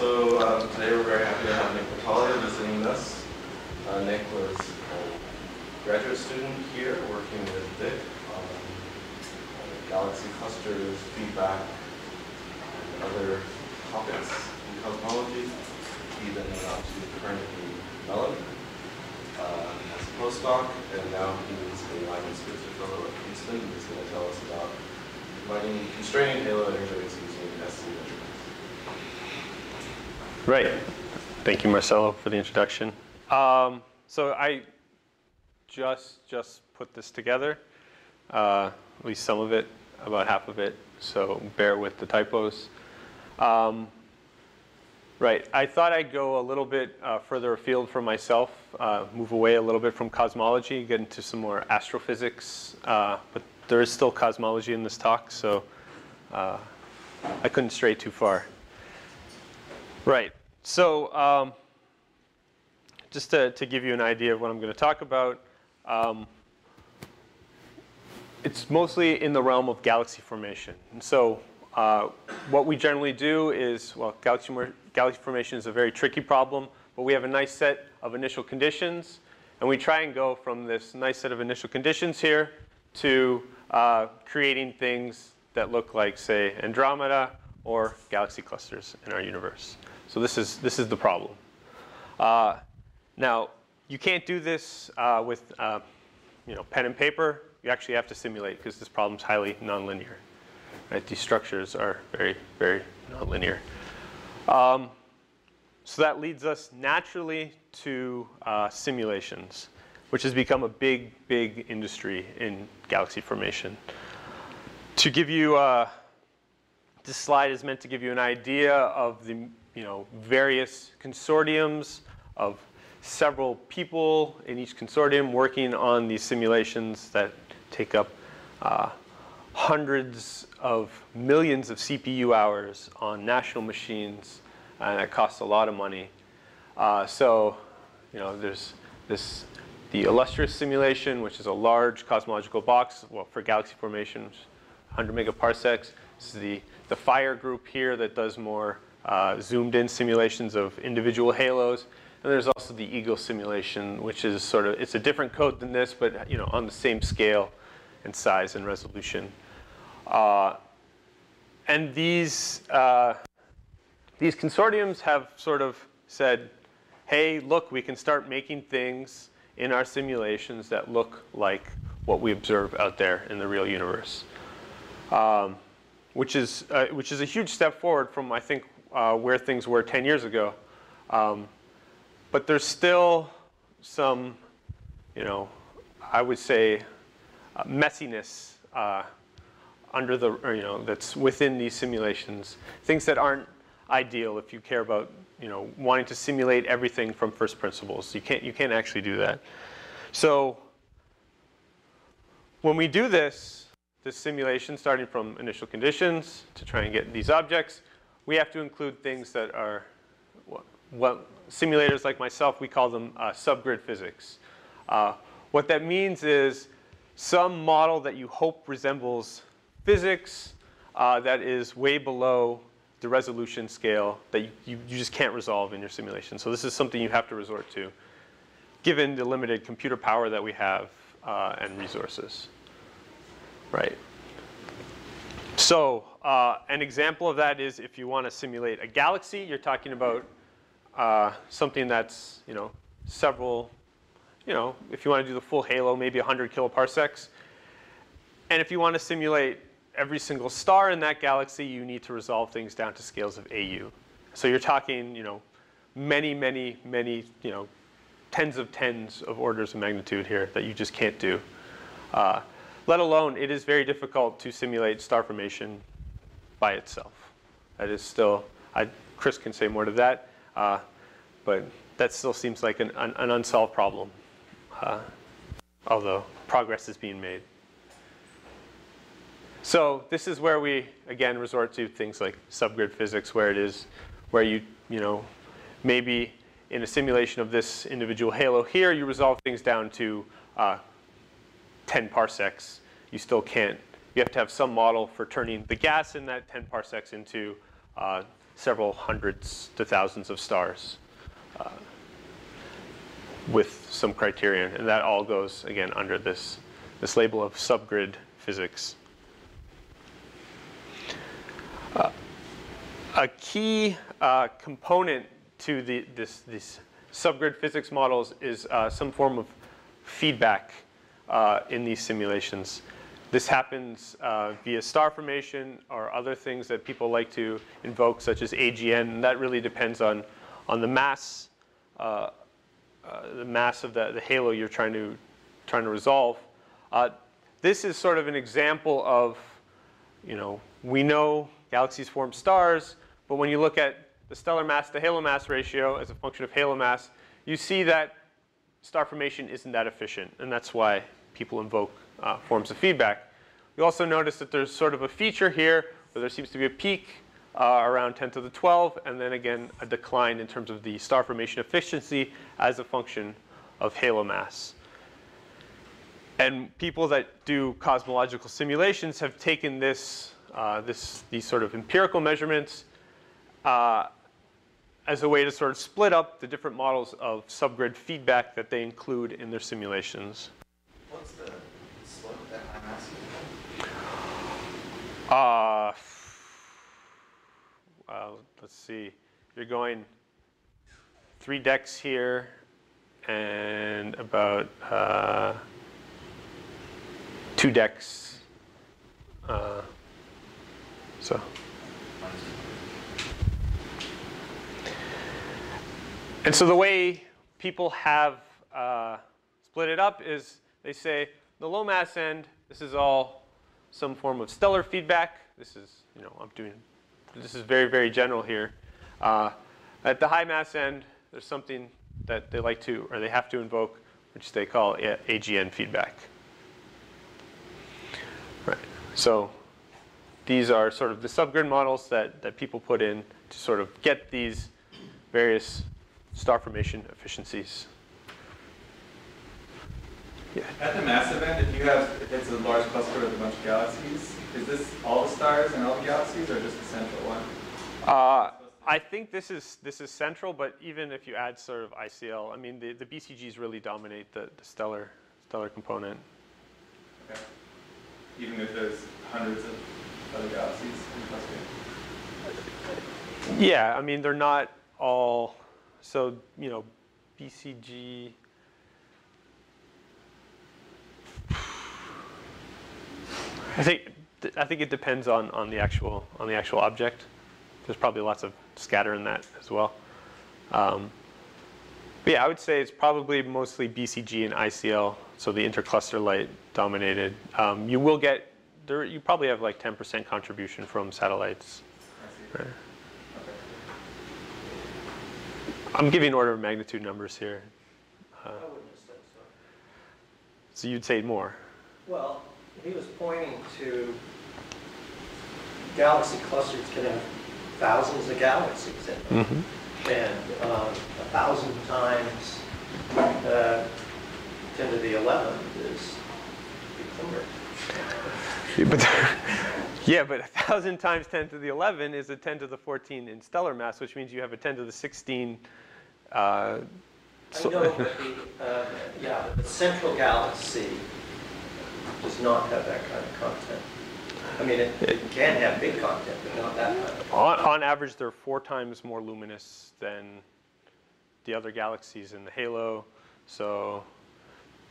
So uh, today we're very happy to have Nick Battaglia visiting us. Uh, Nick was a graduate student here working with Dick on uh, galaxy clusters, feedback, and other topics in cosmology, even up to Carnegie Mellon uh, as a postdoc, and now he's a Lyman Spitzer Fellow at Princeton. He's going to tell us about providing constraining halo energies using SZ. Right. Thank you, Marcelo, for the introduction. Um, so I just just put this together, uh, at least some of it, about half of it. So bear with the typos. Um, right. I thought I'd go a little bit uh, further afield for myself, uh, move away a little bit from cosmology, get into some more astrophysics. Uh, but there is still cosmology in this talk, so uh, I couldn't stray too far. Right. So um, just to, to, give you an idea of what I'm going to talk about, um, it's mostly in the realm of galaxy formation. And so uh, what we generally do is, well, galaxy, galaxy formation is a very tricky problem, but we have a nice set of initial conditions, and we try and go from this nice set of initial conditions here to uh, creating things that look like, say, Andromeda or galaxy clusters in our universe. So this is, this is the problem. Uh, now, you can't do this uh, with uh, you know, pen and paper. You actually have to simulate because this problem is highly nonlinear. Right? These structures are very, very nonlinear. Um, so that leads us naturally to uh, simulations, which has become a big, big industry in galaxy formation. To give you, uh, this slide is meant to give you an idea of the you know, various consortiums of several people in each consortium working on these simulations that take up uh, hundreds of millions of CPU hours on national machines, and it costs a lot of money. Uh, so, you know, there's this, the Illustris simulation, which is a large cosmological box, well, for galaxy formation, 100 megaparsecs. This is the, the FIRE group here that does more uh, zoomed in simulations of individual halos. And there's also the Eagle simulation, which is sort of, it's a different code than this, but you know, on the same scale and size and resolution. Uh, and these, uh, these consortiums have sort of said, hey, look, we can start making things in our simulations that look like what we observe out there in the real universe. Um, which is, uh, which is a huge step forward from, I think, uh, where things were 10 years ago. Um, but there's still some, you know, I would say uh, messiness uh, under the, or, you know, that's within these simulations. Things that aren't ideal if you care about, you know, wanting to simulate everything from first principles. You can't, you can't actually do that. So when we do this, this simulation starting from initial conditions to try and get these objects, we have to include things that are, well, simulators like myself, we call them uh, subgrid physics. Uh, what that means is some model that you hope resembles physics uh, that is way below the resolution scale that you, you, you, just can't resolve in your simulation. So this is something you have to resort to, given the limited computer power that we have uh, and resources. Right. So uh, an example of that is if you want to simulate a galaxy, you're talking about uh, something that's, you know, several, you know, if you want to do the full halo, maybe 100 kiloparsecs. And if you want to simulate every single star in that galaxy, you need to resolve things down to scales of AU. So you're talking, you know, many, many, many, you know, tens of tens of orders of magnitude here that you just can't do. Uh, let alone it is very difficult to simulate star formation by itself. That is still, I, Chris can say more to that, uh, but that still seems like an, an, an unsolved problem, uh, although progress is being made. So this is where we, again, resort to things like subgrid physics, where it is, where you, you know, maybe in a simulation of this individual halo here, you resolve things down to uh, 10 parsecs you still can't, you have to have some model for turning the gas in that 10 parsecs into uh, several hundreds to thousands of stars uh, with some criterion. And that all goes, again, under this, this label of subgrid physics. Uh, a key uh, component to the, this, these subgrid physics models is uh, some form of feedback uh, in these simulations. This happens uh, via star formation or other things that people like to invoke, such as AGN. And that really depends on, on the mass, uh, uh, the mass of the, the halo you're trying to, trying to resolve. Uh, this is sort of an example of, you know, we know galaxies form stars, but when you look at the stellar mass to halo mass ratio as a function of halo mass, you see that star formation isn't that efficient, and that's why people invoke uh, forms of feedback. You also notice that there's sort of a feature here where there seems to be a peak uh, around 10 to the 12, and then again a decline in terms of the star formation efficiency as a function of halo mass. And people that do cosmological simulations have taken this, uh, this, these sort of empirical measurements uh, as a way to sort of split up the different models of subgrid feedback that they include in their simulations. What's the slope that I'm asking? Uh, well, let's see. You're going three decks here and about uh, two decks. Uh, so. And so the way people have uh, split it up is they say the low mass end, this is all some form of stellar feedback. This is, you know, I'm doing, this is very, very general here. Uh, at the high mass end, there's something that they like to, or they have to invoke, which they call AGN feedback. Right. So these are sort of the subgrid models that, that people put in to sort of get these various star formation efficiencies. Yeah. At the massive end, if you have, if it's a large cluster with a bunch of galaxies, is this all the stars and all the galaxies, or just the central one? Uh, I think this is this is central, but even if you add sort of ICL, I mean the, the BCGs really dominate the, the stellar stellar component. Okay. Even if there's hundreds of other galaxies in the cluster? Yeah, I mean they're not all. So you know, BCG. I think I think it depends on, on the actual on the actual object. There's probably lots of scatter in that as well. Um, but yeah, I would say it's probably mostly BCG and ICL, so the intracluster light dominated. Um, you will get there. You probably have like 10% contribution from satellites. I see. Right. Okay. I'm giving order of magnitude numbers here. Uh, I wouldn't have said so. so you'd say more. Well, he was pointing to galaxy clusters can have thousands of galaxies in them. Mm-hmm. And um, a thousand times uh, 10 to the 11 is big number. But yeah, but a thousand times 10 to the 11 is a 10 to the 14 in stellar mass, which means you have a 10 to the 16. Uh, I know, but the, uh, yeah, but the central galaxy does not have that kind of content. I mean, it it can have big content, but not that kind of. on, on average, they're four times more luminous than the other galaxies in the halo. So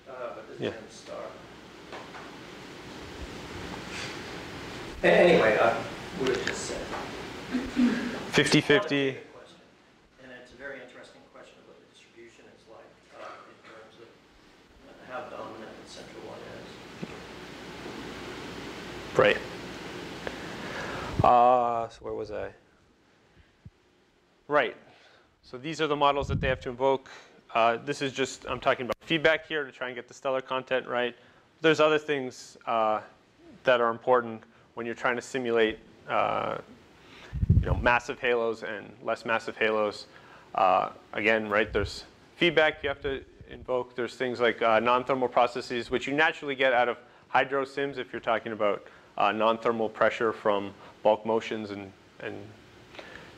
Uh, but Yeah. Anyway, I would have just said. 50 It's 50. a question, And it's a very interesting question of what the distribution is like uh, in terms of how dominant the central one is. Right. Uh, so where was I? Right. So these are the models that they have to invoke. Uh, this is just, I'm talking about feedback here to try and get the stellar content right. There's other things uh, that are important when you're trying to simulate uh, you know, massive halos and less massive halos. Uh, again, right, there's feedback you have to invoke. There's things like uh, non-thermal processes, which you naturally get out of hydro sims if you're talking about uh, non-thermal pressure from bulk motions and, and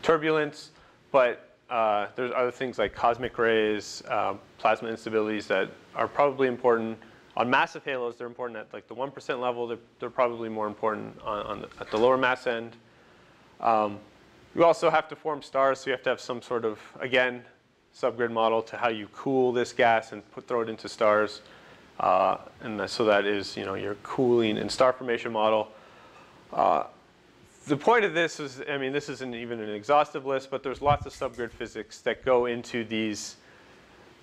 turbulence, but uh, there's other things like cosmic rays, uh, plasma instabilities that are probably important. On massive halos, they're important at like the 1% level. They're, they're probably more important on, on the, at the lower mass end. Um, you also have to form stars, so you have to have some sort of, again, subgrid model to how you cool this gas and put, throw it into stars. Uh, and so that is, you know, your cooling and star formation model. Uh, the point of this is, I mean, this isn't even an exhaustive list, but there's lots of subgrid physics that go into these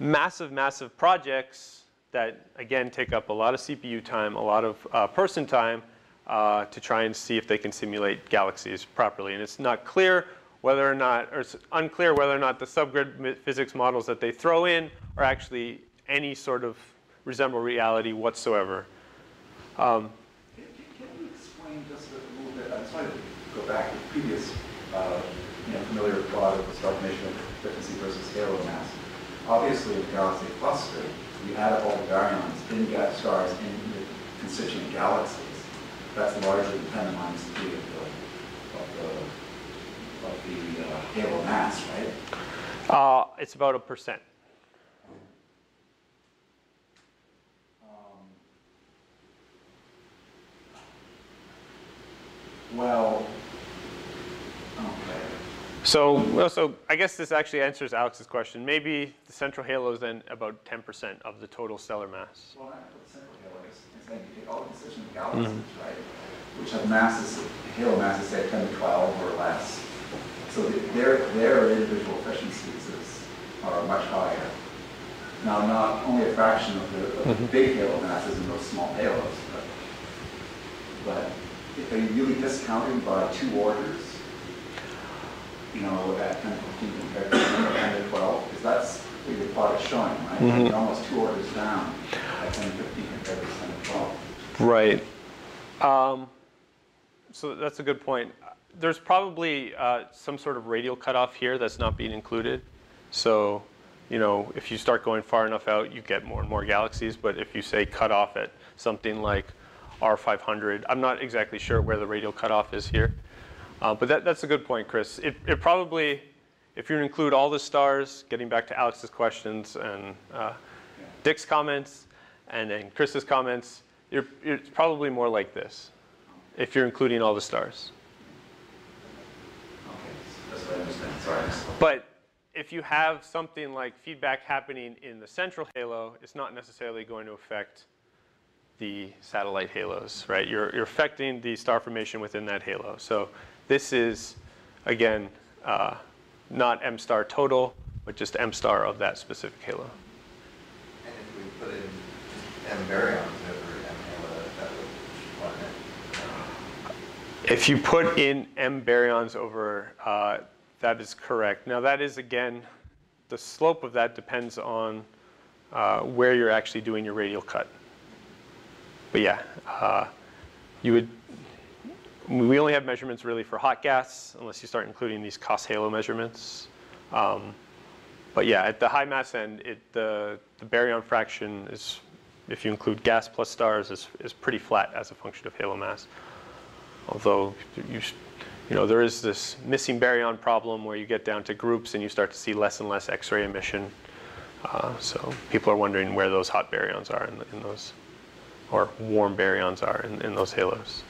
massive, massive projects that, again, take up a lot of CPU time, a lot of uh, person time uh, to try and see if they can simulate galaxies properly. And it's not clear whether or not, or it's unclear whether or not the subgrid physics models that they throw in are actually any sort of resemble reality whatsoever. Um, Can can you explain just a little bit, I just wanted to go back to the previous, uh, you know, familiar thought of the star formation frequency versus halo mass. Obviously, in the galaxy cluster, you add up all the baryons in gas stars in the constituent galaxies. That's largely dependent on the speed of the, of the, of the uh, halo mass, right? uh, it's about a percent. Well, okay. So, well, so I guess this actually answers Alex's question. Maybe the central halo is then about 10% of the total stellar mass. Well, not the central halo, it's, it's like you take all the constituent galaxies, mm-hmm. right? Which have masses, halo masses, say ten to twelve or less. So the- their, their individual efficiencies is, are much higher. Now, not only a fraction of the, of the mm-hmm. big halo masses in those small halos, but, but if they really discounted by two orders, you know, at ten to fifteen compared to ten to twelve, because that's what your plot is showing, right? Mhm. You're almost two orders down at ten to fifteen compared to ten to twelve. Right. Um, so that's a good point. There's probably uh, some sort of radial cutoff here that's not being included. So, you know, if you start going far enough out, you get more and more galaxies. But if you say cut off at something like R500, I'm not exactly sure where the radial cutoff is here. Uh, but that, that's a good point, Chris. It, it probably, if you include all the stars, getting back to Alex's questions and uh, Dick's comments and then Chris's comments, you're, it's probably more like this, if you're including all the stars. Okay, that's what I understand, sorry. But if you have something like feedback happening in the central halo, it's not necessarily going to affect the satellite halos, right? You're, you're affecting the star formation within that halo. So this is, again, uh, not M star total, but just M star of that specific halo. And if we put in M baryons over M halo, that would run it. If you put in M baryons over, uh, that is correct. Now that is again, the slope of that depends on uh, where you're actually doing your radial cut. But yeah, uh, you would. We only have measurements really for hot gas, unless you start including these COS halo measurements. Um, but yeah, at the high mass end, it, the, the baryon fraction is, if you include gas plus stars, is, is pretty flat as a function of halo mass. Although you, you know, there is this missing baryon problem where you get down to groups and you start to see less and less X-ray emission. Uh, so people are wondering where those hot baryons are in, in those, or warm baryons are in, in those halos.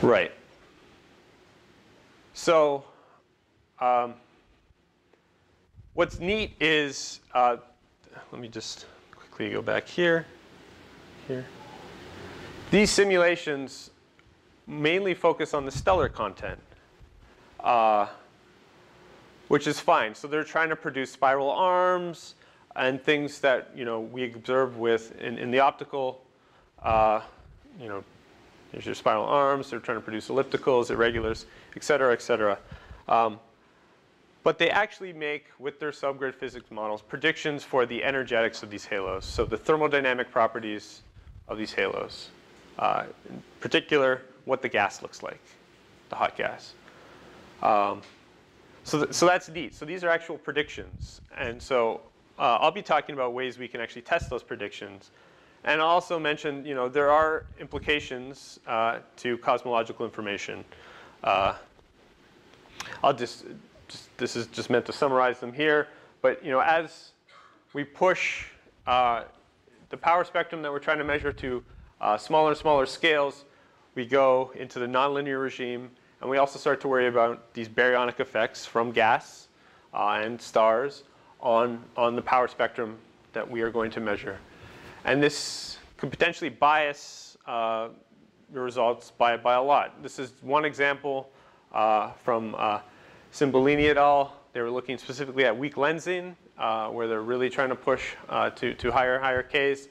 Right. So, um, what's neat is, uh, let me just quickly go back here, here. These simulations mainly focus on the stellar content, uh, which is fine. So they're trying to produce spiral arms and things that you know we observe with in, in the optical, uh, you know, there's your spiral arms. They're trying to produce ellipticals, irregulars, et cetera, et cetera. Um, but they actually make, with their subgrid physics models, predictions for the energetics of these halos. So the thermodynamic properties of these halos. Uh, in particular, what the gas looks like, the hot gas. Um, so, th- so that's neat. So these are actual predictions. And so uh, I'll be talking about ways we can actually test those predictions. And I'll also mention, you know, there are implications uh, to cosmological information. Uh, I'll just, just, this is just meant to summarize them here. But, you know, as we push uh, the power spectrum that we're trying to measure to uh, smaller and smaller scales, we go into the nonlinear regime, and we also start to worry about these baryonic effects from gas uh, and stars on, on the power spectrum that we are going to measure. And this could potentially bias uh, the results by, by a lot. This is one example uh, from uh, Semboloni et al. They were looking specifically at weak lensing, uh, where they're really trying to push uh, to, to higher, higher Ks.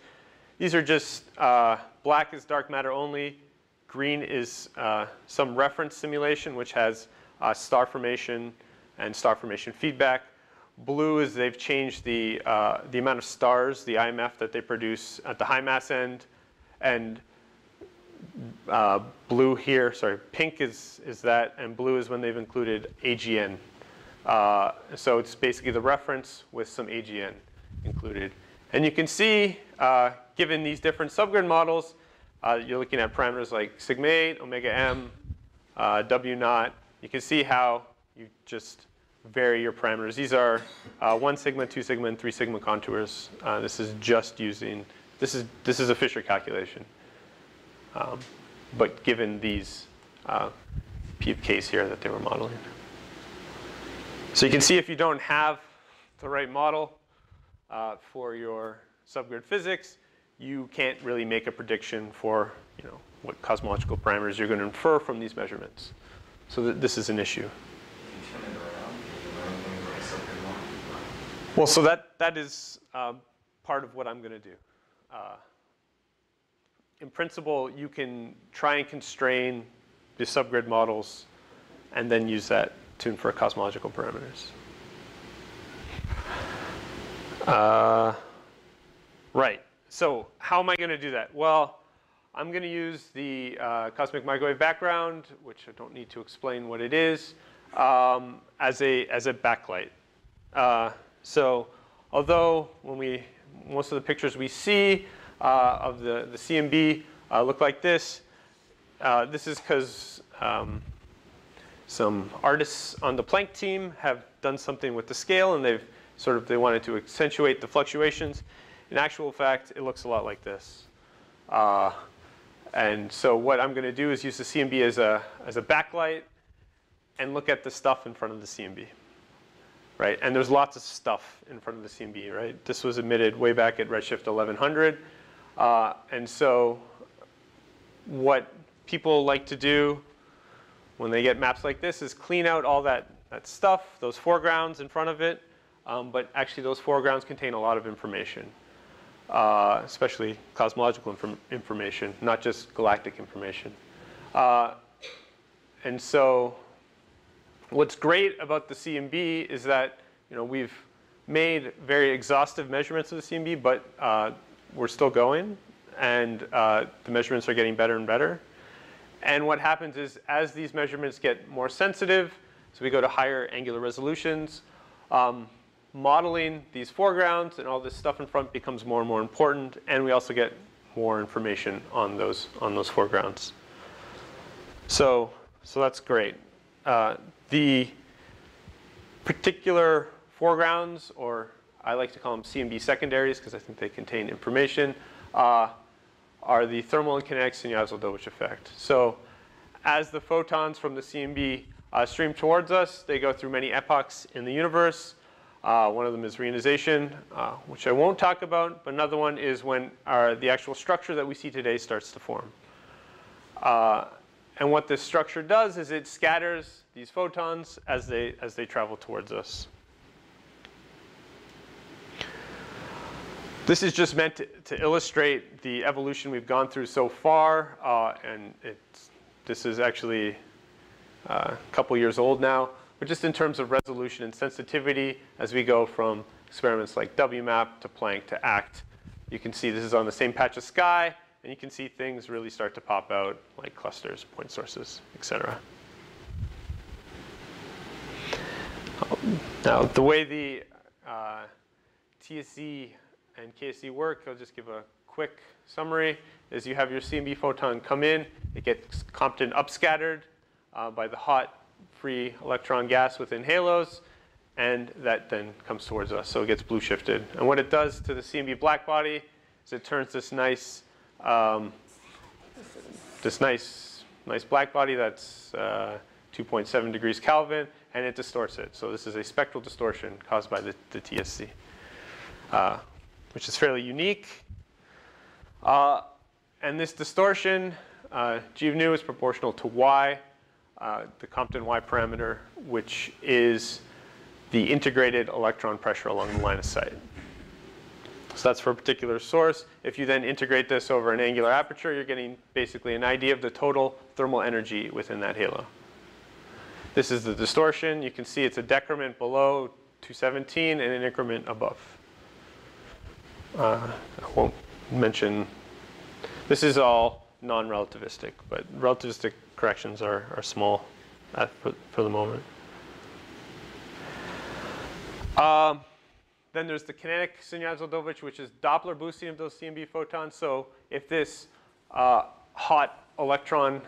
These are just, uh, black is dark matter only, green is uh, some reference simulation, which has uh, star formation and star formation feedback. Blue is they've changed the, uh, the amount of stars, the IMF that they produce at the high mass end. And uh, blue here, sorry, pink is, is that, and blue is when they've included AGN. Uh, so it's basically the reference with some AGN included. And you can see, uh, given these different subgrid models, uh, you're looking at parameters like sigma 8, omega m, uh, w naught. You can see how you just vary your parameters. These are uh, 1 sigma, 2 sigma, and 3 sigma contours. Uh, this is just using, this is, this is a Fisher calculation. Um, but given these uh, P of Ks here that they were modeling. So you can see if you don't have the right model uh, for your subgrid physics, you can't really make a prediction for you know, what cosmological parameters you're going to infer from these measurements. So th this is an issue. Well, so that, that is um, part of what I'm going to do. Uh, in principle, you can try and constrain the subgrid models and then use that to infer cosmological parameters. Uh, right. So how am I going to do that? Well, I'm going to use the uh, cosmic microwave background, which I don't need to explain what it is, um, as, a, as a backlight. Uh, so although when we, most of the pictures we see uh, of the, the CMB uh, look like this, uh, this is because um, some artists on the Planck team have done something with the scale and they've sort of, they wanted to accentuate the fluctuations. In actual fact, it looks a lot like this. Uh, and so what I'm going to do is use the CMB as a, as a backlight and look at the stuff in front of the CMB. Right? And there's lots of stuff in front of the CMB, right? This was emitted way back at redshift 1100. Uh, and so what people like to do when they get maps like this is clean out all that, that stuff, those foregrounds in front of it. Um, but actually those foregrounds contain a lot of information uh, especially cosmological inform information, not just galactic information. Uh, and so what's great about the CMB is that you know, we've made very exhaustive measurements of the CMB, but uh, we're still going, and uh, the measurements are getting better and better. And what happens is as these measurements get more sensitive, so we go to higher angular resolutions, um, modeling these foregrounds and all this stuff in front becomes more and more important, and we also get more information on those, on those foregrounds. So, so that's great. Uh, the particular foregrounds, or I like to call them CMB secondaries because I think they contain information, uh, are the thermal and kinetic Sunyaev-Zel'dovich effect. So as the photons from the CMB uh, stream towards us, they go through many epochs in the universe. Uh, one of them is reionization, uh, which I won't talk about, but another one is when our, the actual structure that we see today starts to form. Uh, and what this structure does is it scatters these photons as they, as they travel towards us. This is just meant to, to illustrate the evolution we've gone through so far, uh, and this is actually uh, a couple years old now but just in terms of resolution and sensitivity as we go from experiments like WMAP to Planck to ACT. You can see this is on the same patch of sky, and you can see things really start to pop out like clusters, point sources, etc. Now, the way the uh, and KSZ work, I'll just give a quick summary is you have your CMB photon come in, it gets Compton upscattered uh, by the hot free electron gas within halos, and that then comes towards us, so it gets blue shifted. And what it does to the CMB black body is it turns this nice, um, this nice, nice black body that's uh, 2.7 degrees Kelvin, and it distorts it. So this is a spectral distortion caused by the, the TSZ, uh, which is fairly unique. Uh, and this distortion, uh, G of nu is proportional to y, uh, the Compton y parameter, which is the integrated electron pressure along the line of sight. So that's for a particular source. If you then integrate this over an angular aperture, you're getting basically an idea of the total thermal energy within that halo. This is the distortion. You can see it's a decrement below 217 and an increment above. Uh, I won't mention, this is all non-relativistic, but relativistic corrections are, are small at, for, for the moment. Um, then there's the kinetic Sunyaev-Zel'dovich, which is Doppler boosting of those CMB photons. So if this uh, hot electron,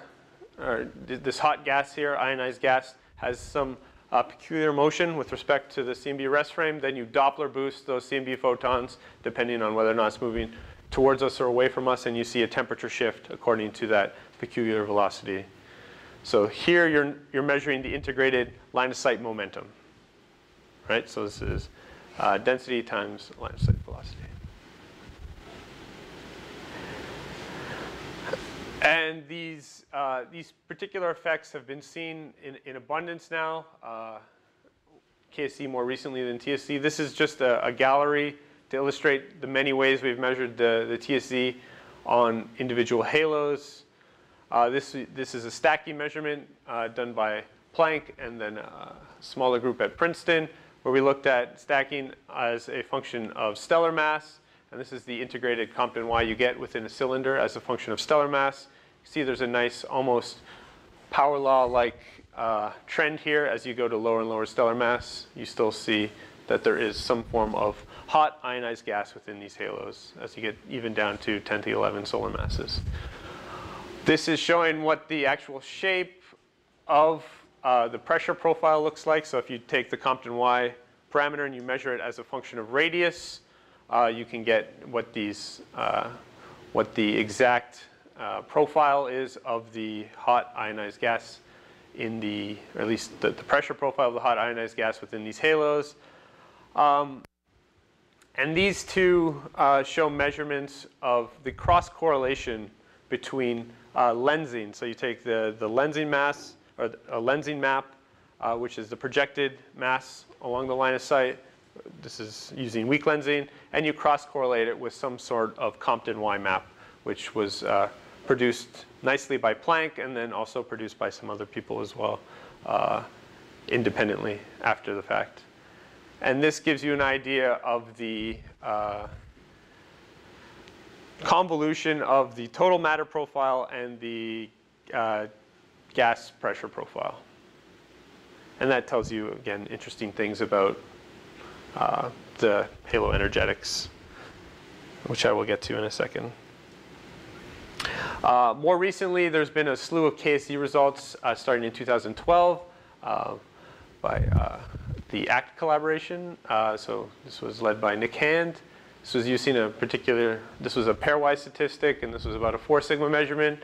or this hot gas here, ionized gas, has some uh, peculiar motion with respect to the CMB rest frame, then you Doppler boost those CMB photons, depending on whether or not it's moving towards us or away from us, and you see a temperature shift according to that peculiar velocity. So here you're, you're measuring the integrated line of sight momentum right? So this is uh, density times line of sight velocity. And these, uh, these particular effects have been seen in, in abundance now. Uh, KSZ more recently than TSZ. This is just a, a, gallery to illustrate the many ways we've measured the, the TSZ on individual halos. Uh, this, this is a stacking measurement uh, done by Planck and then a smaller group at Princeton where we looked at stacking as a function of stellar mass. And this is the integrated Compton Y you get within a cylinder as a function of stellar mass. You see there's a nice almost power law-like uh, trend here as you go to lower and lower stellar mass. You still see that there is some form of hot ionized gas within these halos as you get even down to 10 to 11 solar masses. This is showing what the actual shape of uh, the pressure profile looks like. So if you take the Compton Y parameter and you measure it as a function of radius, uh, you can get what these, uh, what the exact uh, profile is of the hot ionized gas in the, or at least the, the pressure profile of the hot ionized gas within these halos. Um, and these two uh, show measurements of the cross correlation between uh, lensing. So you take the, the lensing mass or a lensing map, uh, which is the projected mass along the line of sight. This is using weak lensing, and you cross-correlate it with some sort of Compton Y map, which was uh, produced nicely by Planck and then also produced by some other people as well, uh, independently after the fact. And this gives you an idea of the uh, convolution of the total matter profile and the uh, gas pressure profile. And that tells you, again, interesting things about uh, the halo energetics, which I will get to in a second. Uh, more recently, there's been a slew of KSZ results uh, starting in 2012 uh, by uh, the ACT collaboration. So this was led by Nick Hand. This was using a particular, this was a pairwise statistic, and this was about a four sigma measurement.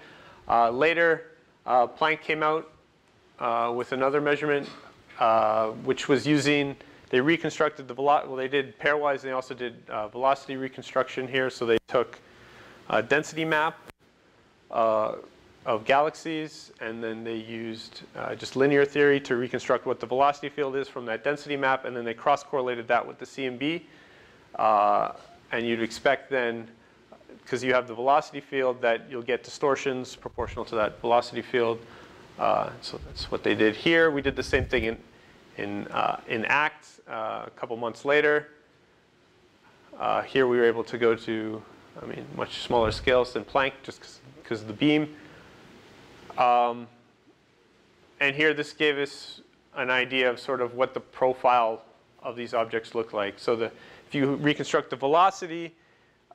later, uh, Planck came out uh, with another measurement, uh, which was using, they reconstructed the velocity, well, they did pairwise, and they also did uh, velocity reconstruction here. So they took a density map uh, of galaxies, and then they used uh, just linear theory to reconstruct what the velocity field is from that density map, and then they cross-correlated that with the CMB. And you'd expect then because you have the velocity field that you'll get distortions proportional to that velocity field. Uh, so that's what they did here. We did the same thing in, in, uh, in ACT uh, a couple months later. Uh, here we were able to go to, I mean, much smaller scales than Planck just because of the beam. Um, and here this gave us an idea of sort of what the profile of these objects look like. So the, if you reconstruct the velocity,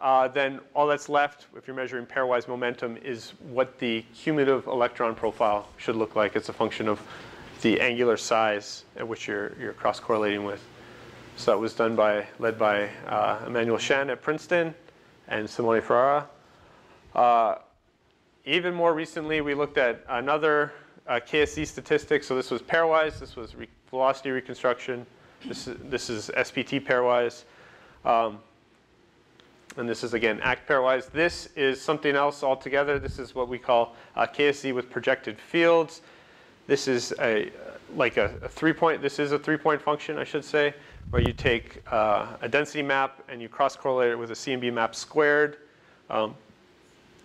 uh, then all that's left, if you're measuring pairwise momentum, is what the cumulative electron profile should look like. It's a function of the angular size at which you're, you're cross-correlating with. So that was done by, led by uh, Emmanuel Schaan at Princeton and Simone Ferraro. Uh, even more recently, we looked at another uh, KSZ statistic. So this was pairwise. This was re- velocity reconstruction. This is, this is SPT pairwise. Um, and this is again ACT pairwise. This is something else altogether. This is what we call uh, KSZ with projected fields. This is a like a, a three-point. This is a three-point function, I should say, where you take uh, a density map and you cross-correlate it with a CMB map squared. Um,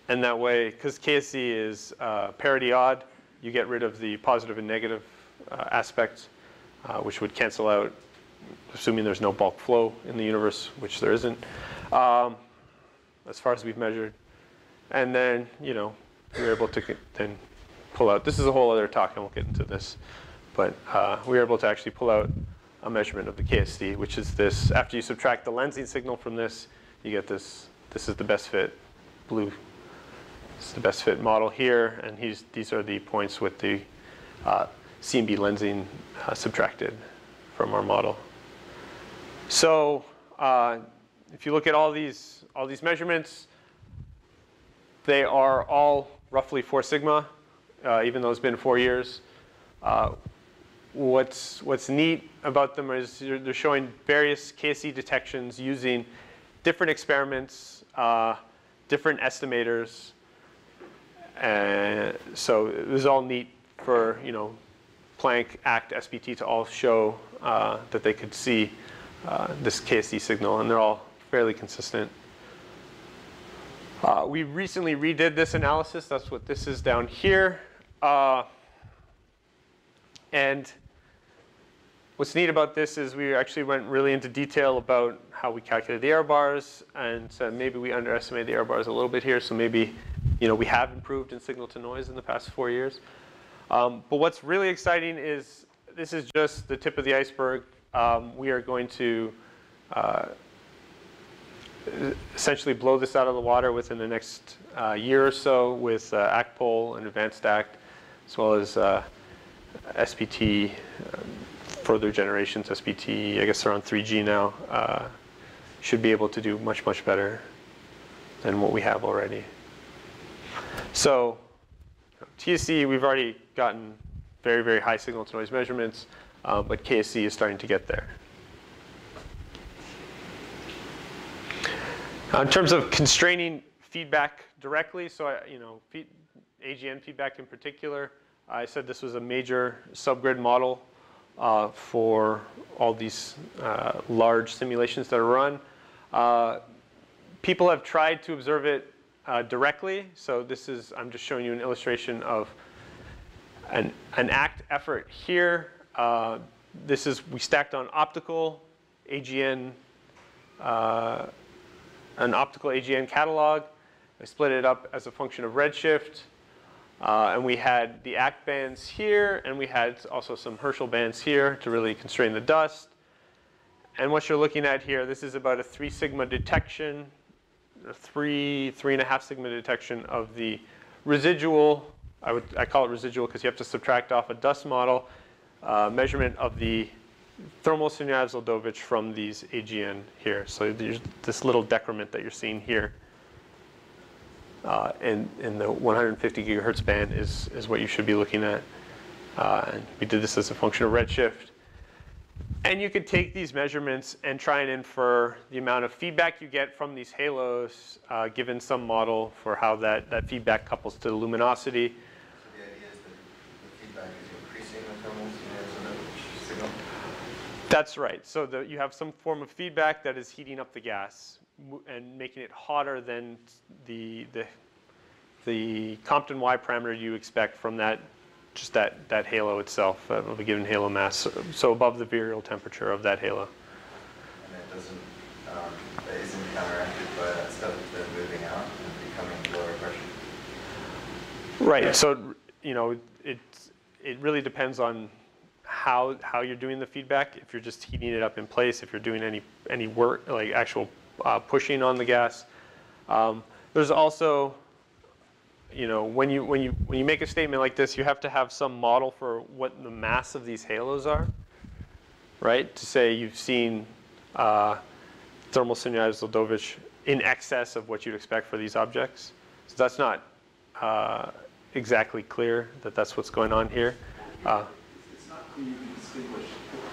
and that way, because KSZ is uh, parity odd, you get rid of the positive and negative uh, aspects, uh, which would cancel out, assuming there's no bulk flow in the universe, which there isn't, um, as far as we've measured. And then, you know, we were able to then pull out, this is a whole other talk, I won't get into this, but uh, we were able to actually pull out a measurement of the KSZ, which is this, after you subtract the lensing signal from this, you get this, this is the best fit blue it's the best fit model here, and he's, these are the points with the uh, CMB lensing uh, subtracted from our model. So uh, if you look at all these, all these measurements, they are all roughly 4 sigma, uh, even though it's been four years. Uh, what's, what's neat about them is they're showing various KSZ detections using different experiments, uh, different estimators, and so it was all neat for, you know, Planck, ACT, SPT to all show uh, that they could see uh, this KSZ signal, and they're all fairly consistent. Uh, we recently redid this analysis. That's what this is down here. Uh, and what's neat about this is we actually went really into detail about how we calculated the error bars, and said maybe we underestimated the error bars a little bit here. So maybe you know, we have improved in signal to noise in the past four years. Um, but what's really exciting is this is just the tip of the iceberg. Um, we are going to uh, essentially blow this out of the water within the next uh, year or so with uh, ACTPOL and Advanced ACT, as well as uh, SPT, um, further generations SPT, I guess they're on 3G now, uh, should be able to do much, much better than what we have already. So TSZ, we've already gotten very, very high signal to noise measurements, uh, but KSZ is starting to get there. Uh, in terms of constraining feedback directly, so I, you know, feed, AGN feedback in particular, I said this was a major subgrid model uh, for all these uh, large simulations that are run. Uh, people have tried to observe it uh, directly. So this is, I'm just showing you an illustration of an, an ACT effort here. Uh, this is, we stacked on optical AGN, uh, an optical AGN catalog. I split it up as a function of redshift. Uh, and we had the ACT bands here, and we had also some Herschel bands here to really constrain the dust. And what you're looking at here, this is about a 3 sigma detection three, three and a half sigma detection of the residual, I would, I call it residual because you have to subtract off a dust model, uh, measurement of the thermal Sunyaev-Zel'dovich from these AGN here. So there's this little decrement that you're seeing here. Uh, in, in the 150 gigahertz band is, is what you should be looking at. Uh, and we did this as a function of redshift. And you could take these measurements and try and infer the amount of feedback you get from these halos, uh, given some model for how that, that feedback couples to the luminosity. So the idea is that the feedback is increasing the thermal Sinyavzel signal? That's right. So the, you have some form of feedback that is heating up the gas and making it hotter than the, the, the Compton Y parameter you expect from that, just that, that halo itself uh, of a given halo mass. So above the virial temperature of that halo. And it doesn't, um, it isn't counteracted by that stuff that's moving out and becoming lower pressure? Right. So, you know, it, it really depends on how, how you're doing the feedback. If you're just heating it up in place, if you're doing any, any work, like actual uh, pushing on the gas, Um, there's also, you know, when you, when, you, when you make a statement like this, you have to have some model for what the mass of these halos are, right? To say you've seen uh, thermal Sunyaev-Zel'dovich in excess of what you'd expect for these objects. So that's not uh, exactly clear that that's what's going on here. Uh, you can distinguish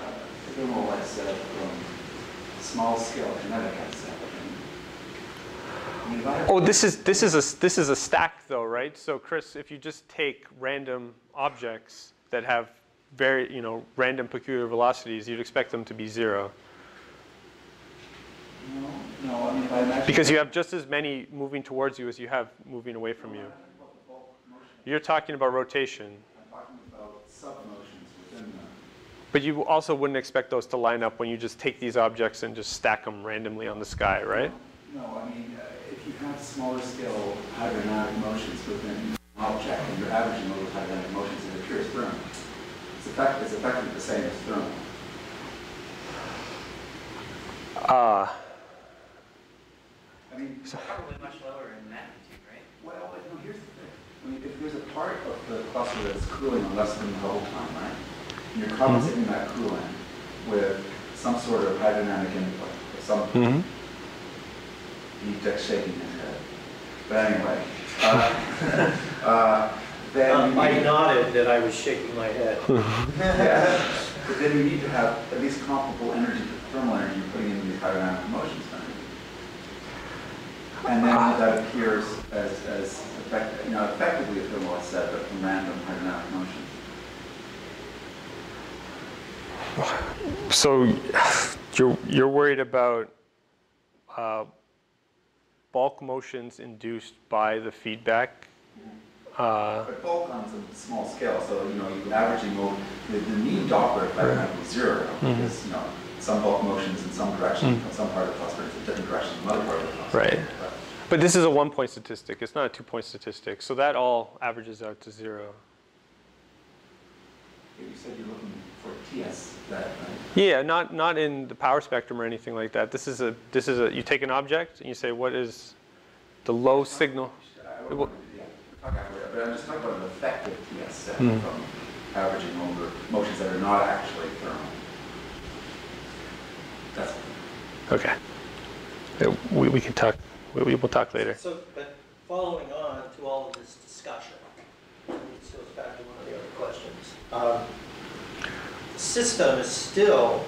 uh, from small scale kinetic SZ. I mean, if Oh, this is this is a this is a stack though, right? So Chris, if you just take random objects that have very you know random peculiar velocities, you'd expect them to be zero No, no, I mean, if I imagine. because you have just as many moving towards you as you have moving away from you. I'm talking about the bulk motion. You're talking about rotation, I'm talking about sub-motions within the. But you also wouldn't expect those to line up when you just take these objects and just stack them randomly on the sky, right? No, I mean, uh, if you have smaller scale hydrodynamic motions within an object and you're averaging those hydrodynamic motions, it appears thermal. It's effect, it's effectively the same as thermal. Uh, I mean, Probably much lower in magnitude, right? well, no, here's the thing. I mean, if there's a part of the cluster that's cooling less than the whole time, right? And you're compensating that cooling with some sort of hydrodynamic input, or some, mhm. He's just shaking his head. But anyway, uh, uh, then Um, you I nodded that I was shaking my head. yeah, but then you need to have at least comparable energy, to the thermal energy you're putting into these hydrodynamic motions. don't? And then that appears as, as effect, you know, effectively a thermal set, but from random hydrodynamic motions. So you're you're worried about uh, bulk motions induced by the feedback. Uh, But bulk on some small scale, so, you know, you're averaging, over the, the mean Doppler effect might be zero, because, you know, some bulk motions in some direction, some part of the cluster, it's a different direction from another part of the cluster. Right. But- But this is a one-point statistic. It's not a two-point statistic. So that all averages out to zero. You said you're looking TS, that, right? Yeah, not not in the power spectrum or anything like that. This is a this is a you take an object and you say what is the low signal. I would- Well- yeah, we'll talk after that, But I'm just talking about an effective TS set Mhm. from averaging over motions that are not actually thermal. That's, Okay. We, we can talk. We, we will talk later. So, but following on to all of this discussion, and this goes back to one of the other questions. um, The system is still,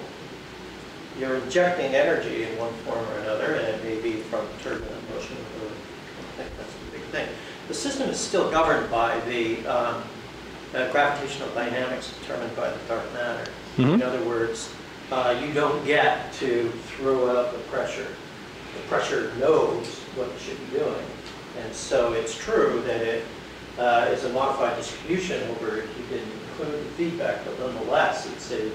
you're injecting energy in one form or another, and it may be from turbulent motion, or, I think that's the big thing. The system is still governed by the um, uh, gravitational dynamics determined by the dark matter. In Mhm. other words, uh, you don't get to throw out the pressure. The pressure knows what it should be doing. And so it's true that it uh, is a modified distribution over, you didn't include the feedback, but nonetheless, it's a,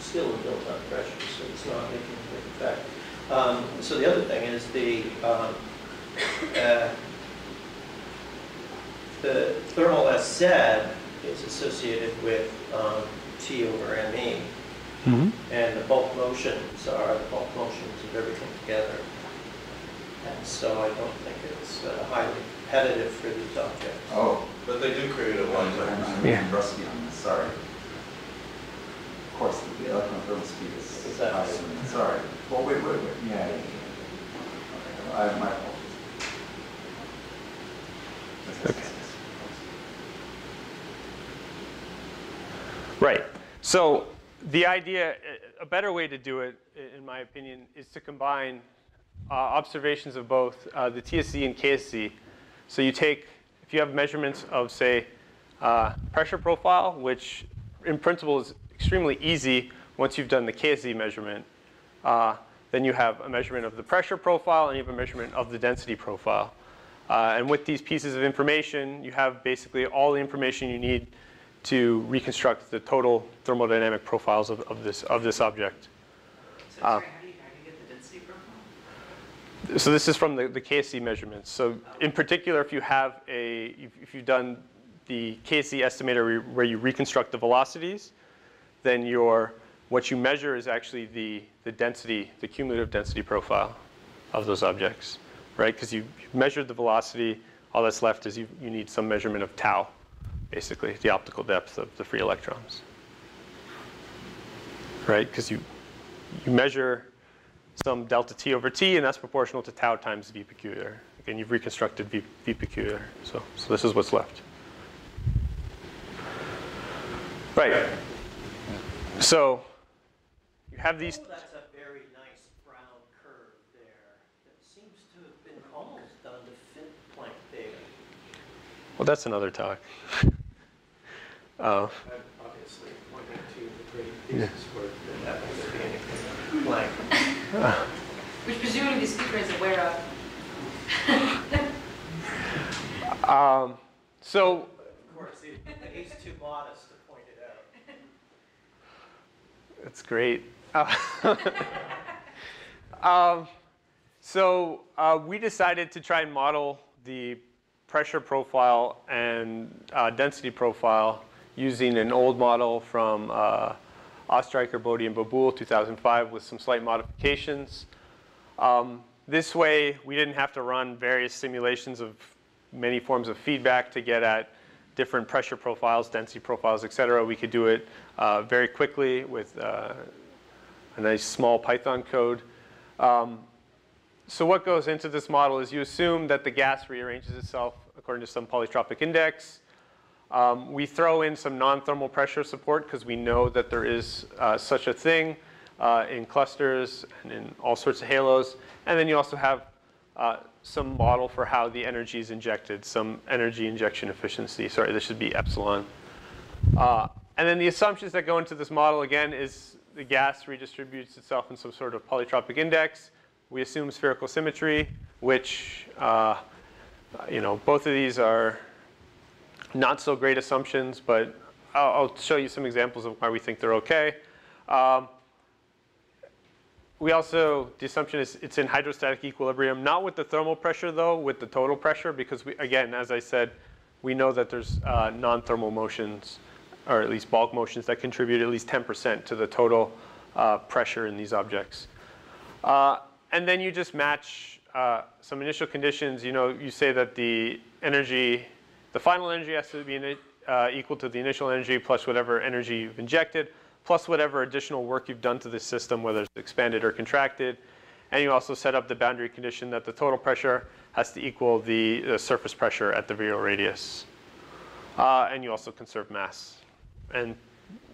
still a built-up pressure, so it's not making a big effect. Um, So the other thing is the, um, uh, the thermal SZ is associated with um, T over ME. Mm-hmm. And the bulk motions are the bulk motions of everything together. And so I don't think it's uh, highly competitive for these objects. oh, But they do create a I'm, one-time. I'm Yeah. I'm rusty on this, sorry. Of course, the electron thermal speed is Is that- higher than, sorry. Well, wait, wait, wait, yeah, yeah, yeah. Okay, I, my apologies. Yes, yes, Okay. yes, yes. Right. So the idea, a better way to do it, in my opinion, is to combine uh, observations of both uh, the TSZ and KSZ. So you take, if you have measurements of, say, uh, pressure profile, which in principle is extremely easy once you've done the KSZ measurement, uh, then you have a measurement of the pressure profile and you have a measurement of the density profile. Uh, and with these pieces of information, you have basically all the information you need to reconstruct the total thermodynamic profiles of, of this of this object. So Uh, sorry, how do you, how do you get the density profile? So this is from the, the KSZ measurements. So in particular, if you have a, if if you've done the KSZ estimator where you- reconstruct the velocities, then your, what you measure is actually the, the density, the cumulative density profile of those objects, right? Because you measured the velocity, all that's left is you, you need some measurement of tau, basically, the optical depth of the free electrons. Right? Because you, you measure some delta t over t, and that's proportional to tau times v peculiar. Again, you've reconstructed v, v peculiar, so, so this is what's left. Right. So you have these. Oh, that's a very nice brown curve there. It seems to have been almost done to fit Planck data. Well, that's another talk. Uh, I'm obviously pointing to the great thesis work that that was being Planck. Which presumably the speaker is aware of. um, so Of course, he- he's too modest to point it out. That's great. Uh, um, so uh, we decided to try and model the pressure profile and uh, density profile using an old model from uh, Ostriker, Bode, and Babul 2005 with some slight modifications. Um, this way, we didn't have to run various simulations of many forms of feedback to get at different pressure profiles, density profiles, et cetera. We could do it uh, very quickly with uh, a nice small Python code. Um, so what goes into this model is you assume that the gas rearranges itself according to some polytropic index. Um, we throw in some non-thermal pressure support because we know that there is uh, such a thing uh, in clusters and in all sorts of halos. And then you also have uh, some model for how the energy is injected, some energy injection efficiency. Sorry, this should be epsilon. Uh, and then the assumptions that go into this model, again, is the gas redistributes itself in some sort of polytropic index. We assume spherical symmetry, which, uh, you know, both of these are not so great assumptions, but I'll, I'll show you some examples of why we think they're okay. Um, we also, the assumption is it's in hydrostatic equilibrium, not with the thermal pressure though, with the total pressure, because we, again, as I said, we know that there's uh, non-thermal motions, or at least bulk motions that contribute at least 10% to the total uh, pressure in these objects. Uh, and then you just match uh, some initial conditions. You know, you say that the energy, the final energy has to be uh, equal to the initial energy plus whatever energy you've injected, plus whatever additional work you've done to the system, whether it's expanded or contracted. And you also set up the boundary condition that the total pressure has to equal the, the surface pressure at the virial radius. Uh, and you also conserve mass. And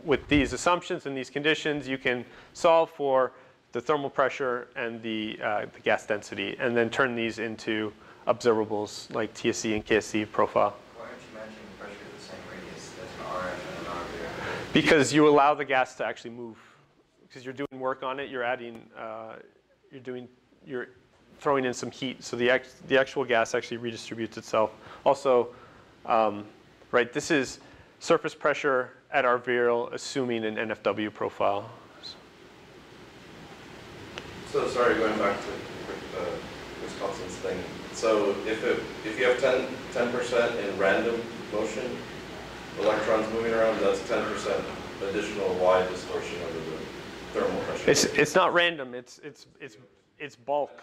with these assumptions and these conditions, you can solve for the thermal pressure and the, uh, the gas density, and then turn these into observables like TSZ and KSZ profile. Why aren't you matching the pressure to the same radius as an RF and an RV? Because you allow the gas to actually move. Because you're doing work on it, you're adding, uh, you're doing, you're throwing in some heat, so the, act, the actual gas actually redistributes itself. Also, um, right, this is surface pressure at our virial, assuming an NFW profile. So sorry, going back to uh, Wisconsin's thing. So if it, if you have 10 percent in random motion, electrons moving around, that's ten percent additional Y distortion under the thermal pressure. It's, it's not random, it's, it's, it's, it's bulk.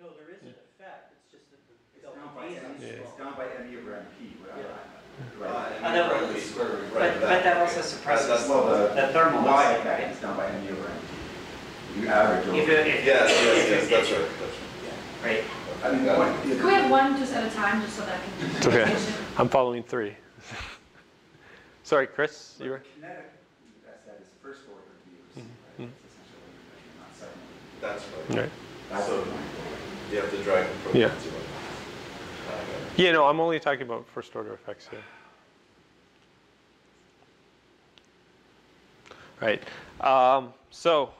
No, there is an effect, it's just that the It's down delta by V M, is Yeah. it's down by M over MP, right? Yeah. Right. Uh, I know. right, the square root, But, but that also That's- suppresses Well, the the thermal. Y effect, effect is down by M over MP. You average over. If, it- if. Yes, yes, yes, that's right, that's right. Right. I mean, Got one, it. Can we have one just at a time, just so that I can? Okay. I'm following three. Sorry, Chris, you were? Kinetic, that's, that is first order views, Mhm. right? That's essentially what you're measuring, not second order. That's right. Right. That's the So- You have to drag the proton Yeah. to. Yeah, no, I'm only talking about first order effects here. Right. Um, so,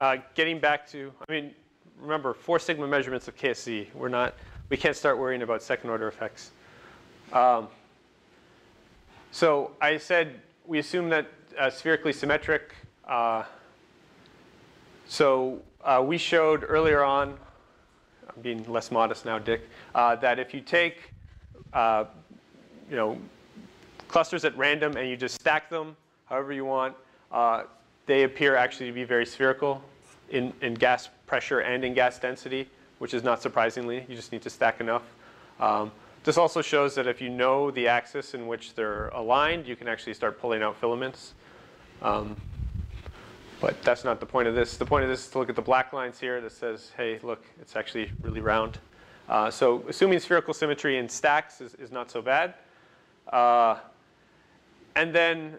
uh, getting back to, I mean, remember, four sigma measurements of KSZ. We're not, we can't start worrying about second order effects. Um, so I said we assume that uh, spherically symmetric. Uh, so uh, we showed earlier on, I'm being less modest now, Dick, uh, that if you take, uh, you know, clusters at random and you just stack them however you want, uh, they appear actually to be very spherical in, in gas pressure and in gas density which is not surprisingly. You just need to stack enough. Um, this also shows that if you know the axis in which they're aligned, you can actually start pulling out filaments. Um, but that's not the point of this. The point of this is to look at the black lines here that says, hey, look, it's actually really round. Uh, so assuming spherical symmetry in stacks is, is not so bad. Uh, and then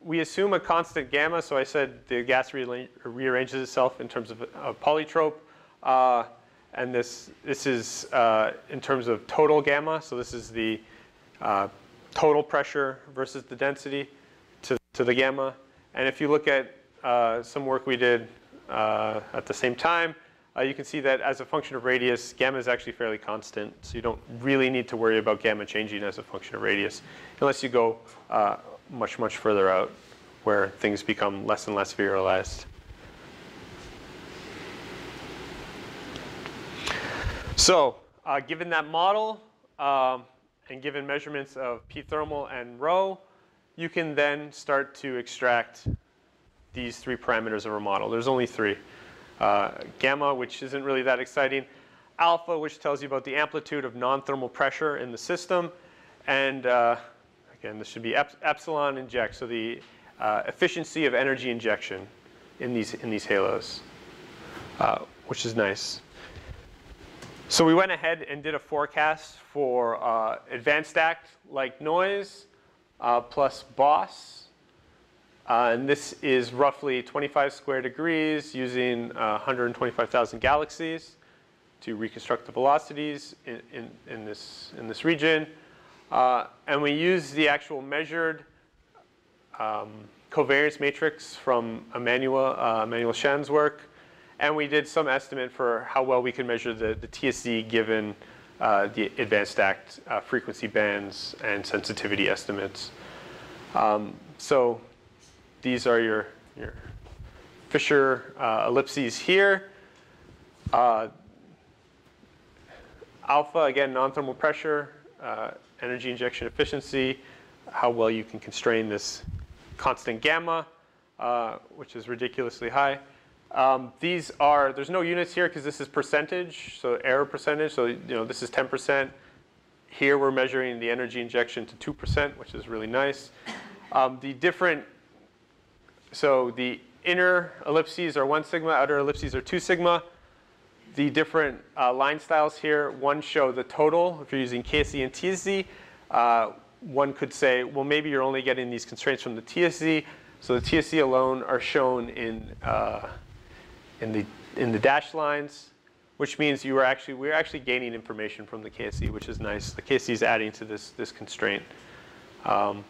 we assume a constant gamma. So I said the gas rearra- rearranges itself in terms of a polytrope. Uh, and this, this is uh, in terms of total gamma. So this is the uh, total pressure versus the density to, to the gamma. And if you look at uh, some work we did uh, at the same time, uh, you can see that as a function of radius, gamma is actually fairly constant. So you don't really need to worry about gamma changing as a function of radius, unless you go uh, much, much further out where things become less and less virialized. So uh, given that model um, and given measurements of P thermal and rho, you can then start to extract these three parameters of our model. There's only three. Uh, gamma, which isn't really that exciting. Alpha, which tells you about the amplitude of non-thermal pressure in the system. And uh, again, this should be ep epsilon inject, so the uh, efficiency of energy injection in these, in these halos, uh, which is nice. So we went ahead and did a forecast for uh, advanced ACT like noise uh, plus BOSS. Uh, and this is roughly 25 square degrees using uh, 125,000 galaxies to reconstruct the velocities in, in, in, this, in this region. Uh, and we use the actual measured um, covariance matrix from Emmanuel, uh, Emmanuel Schaan's work. And we did some estimate for how well we can measure the, the given uh, the advanced ACT uh, frequency bands and sensitivity estimates. Um, so these are your, your Fisher uh, ellipses here. Uh, alpha, again, non-thermal pressure, uh, energy injection efficiency, how well you can constrain this constant gamma, uh, which is ridiculously high. Um, these are, there's no units here because this is percentage, so error percentage. So, you know, this is 10%. Here we're measuring the energy injection to 2%, which is really nice. Um, the different so the inner ellipses are one sigma, outer ellipses are two sigma. The different uh, line styles here, one show the total, if you're using KSZ and TSZ. Uh, one could say, well, maybe you're only getting these constraints from the TSZ. So the TSZ alone are shown in, uh, in, the, in the dashed lines, which means you are actually, we're actually gaining information from the KSZ, which is nice. The KSZ is adding to this, this constraint. Um,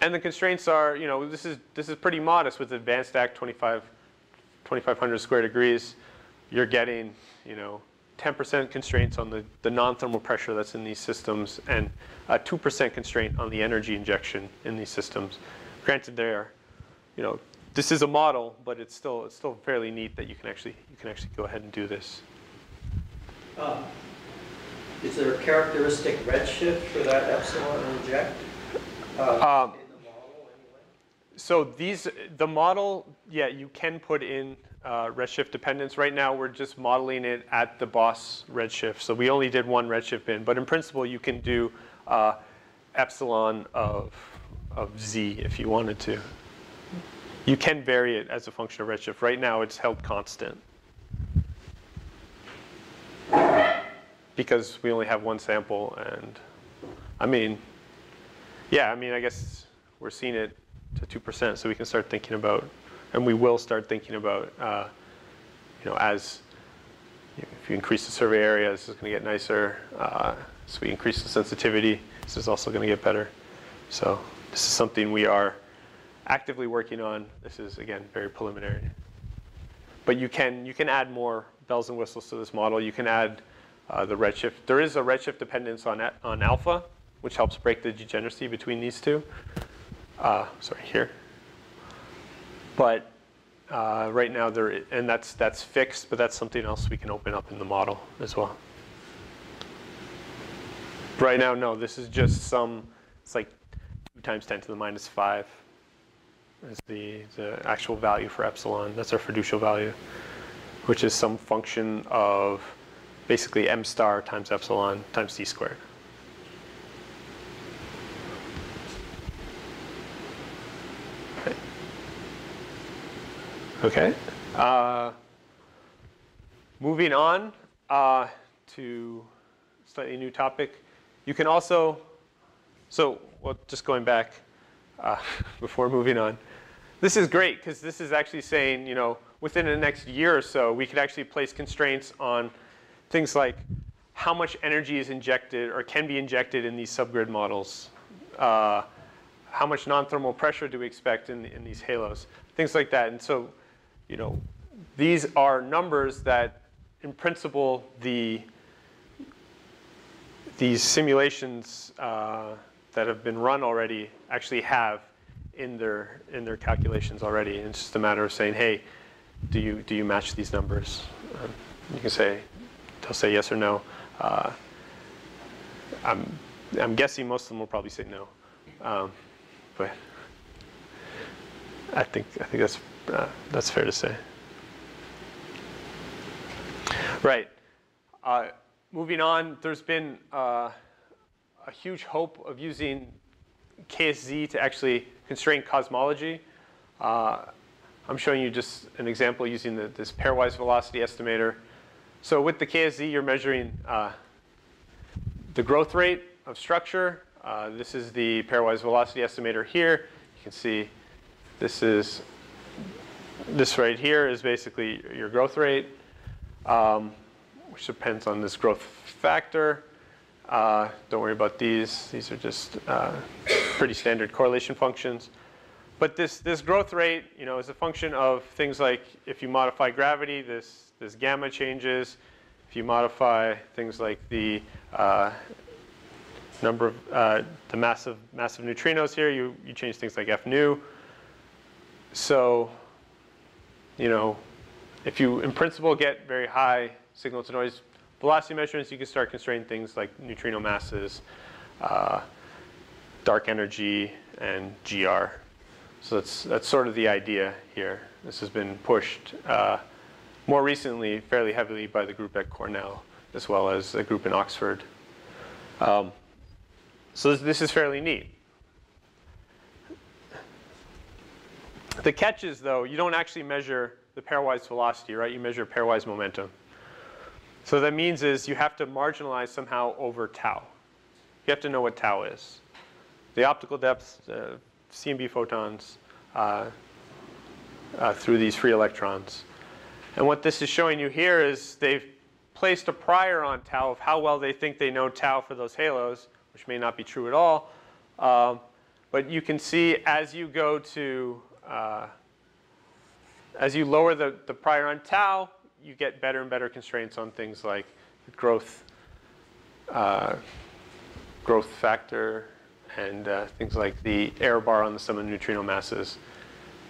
and the constraints are, you know, this is, this is pretty modest with advanced ACT 25, 2500 square degrees. You're getting, you know, 10% constraints on the, the non-thermal pressure that's in these systems and a 2% constraint on the energy injection in these systems. Granted, they are, you know, this is a model, but it's still, it's still fairly neat that you can actually, you can actually go ahead and do this. Um, Is there a characteristic redshift for that epsilon inject? uh, Um, In the model anyway? So these, the model, yeah, you can put in uh, redshift dependence. Right now, we're just modeling it at the BOSS redshift. So we only did one redshift bin, but in principle, you can do uh, epsilon of, of z if you wanted to. You can vary it as a function of redshift. Right now, it's held constant. Because we only have one sample, and I mean, yeah, I mean, I guess we're seeing it to 2%, so we can start thinking about, and we will start thinking about, uh, you know, as if you increase the survey area, this is going to get nicer. Uh, so we increase the sensitivity, this is also going to get better. So this is something we are actively working on. This is again very preliminary. But you can you can add more bells and whistles to this model. You can add uh, the redshift. There is a redshift dependence on on alpha, which helps break the degeneracy between these two. Uh, sorry, here. But uh, right now there, and that's that's fixed, but that's something else we can open up in the model as well. Right now, no, this is just some, it's like 2 times 10 to the minus 5 is the, the actual value for epsilon. That's our fiducial value, which is some function of basically m star times epsilon times d squared. Okay. Uh, moving on uh, to slightly new topic. You can also, so well, just going back uh, before moving on. This is great because this is actually saying, you know, within the next year or so, we could actually place constraints on things like how much energy is injected or can be injected in these subgrid models. Uh, how much non-thermal pressure do we expect in, in these halos? Things like that. And so, you know, these are numbers that, in principle, the these simulations uh, that have been run already actually have in their in their calculations already. And it's just a matter of saying, hey, do you do you match these numbers? Um, you can say they'll say yes or no. Uh, I'm I'm guessing most of them will probably say no, um, but I think I think that's uh, that's fair to say. Right. Uh, moving on, there's been uh, a huge hope of using KSZ to actually constrain cosmology. Uh, I'm showing you just an example using the, this pairwise velocity estimator. So with the KSZ, you're measuring uh, the growth rate of structure. Uh, this is the pairwise velocity estimator here. You can see this is this right here is basically your growth rate, um, which depends on this growth factor. Uh, don't worry about these. These are just uh, pretty standard correlation functions. But this, this growth rate, you know, is a function of things like if you modify gravity, this, this gamma changes. If you modify things like the uh, number of uh, the massive massive neutrinos here, you, you change things like F nu. So, you know, if you in principle get very high signal to noise velocity measurements, you can start constraining things like neutrino masses, uh, dark energy, and GR. So that's, that's sort of the idea here. This has been pushed uh, more recently fairly heavily by the group at Cornell, as well as a group in Oxford. Um, so this, this is fairly neat. The catch is, though, you don't actually measure the pairwise velocity, right? You measure pairwise momentum. So that means is you have to marginalize somehow over tau. You have to know what tau is. The optical depth, uh, CMB photons uh, uh, through these free electrons. And what this is showing you here is they've placed a prior on tau of how well they think they know tau for those halos, which may not be true at all. Um, but you can see as you go to, uh, as you lower the, the prior on tau, you get better and better constraints on things like growth, uh, growth factor, and uh, things like the error bar on the sum of neutrino masses.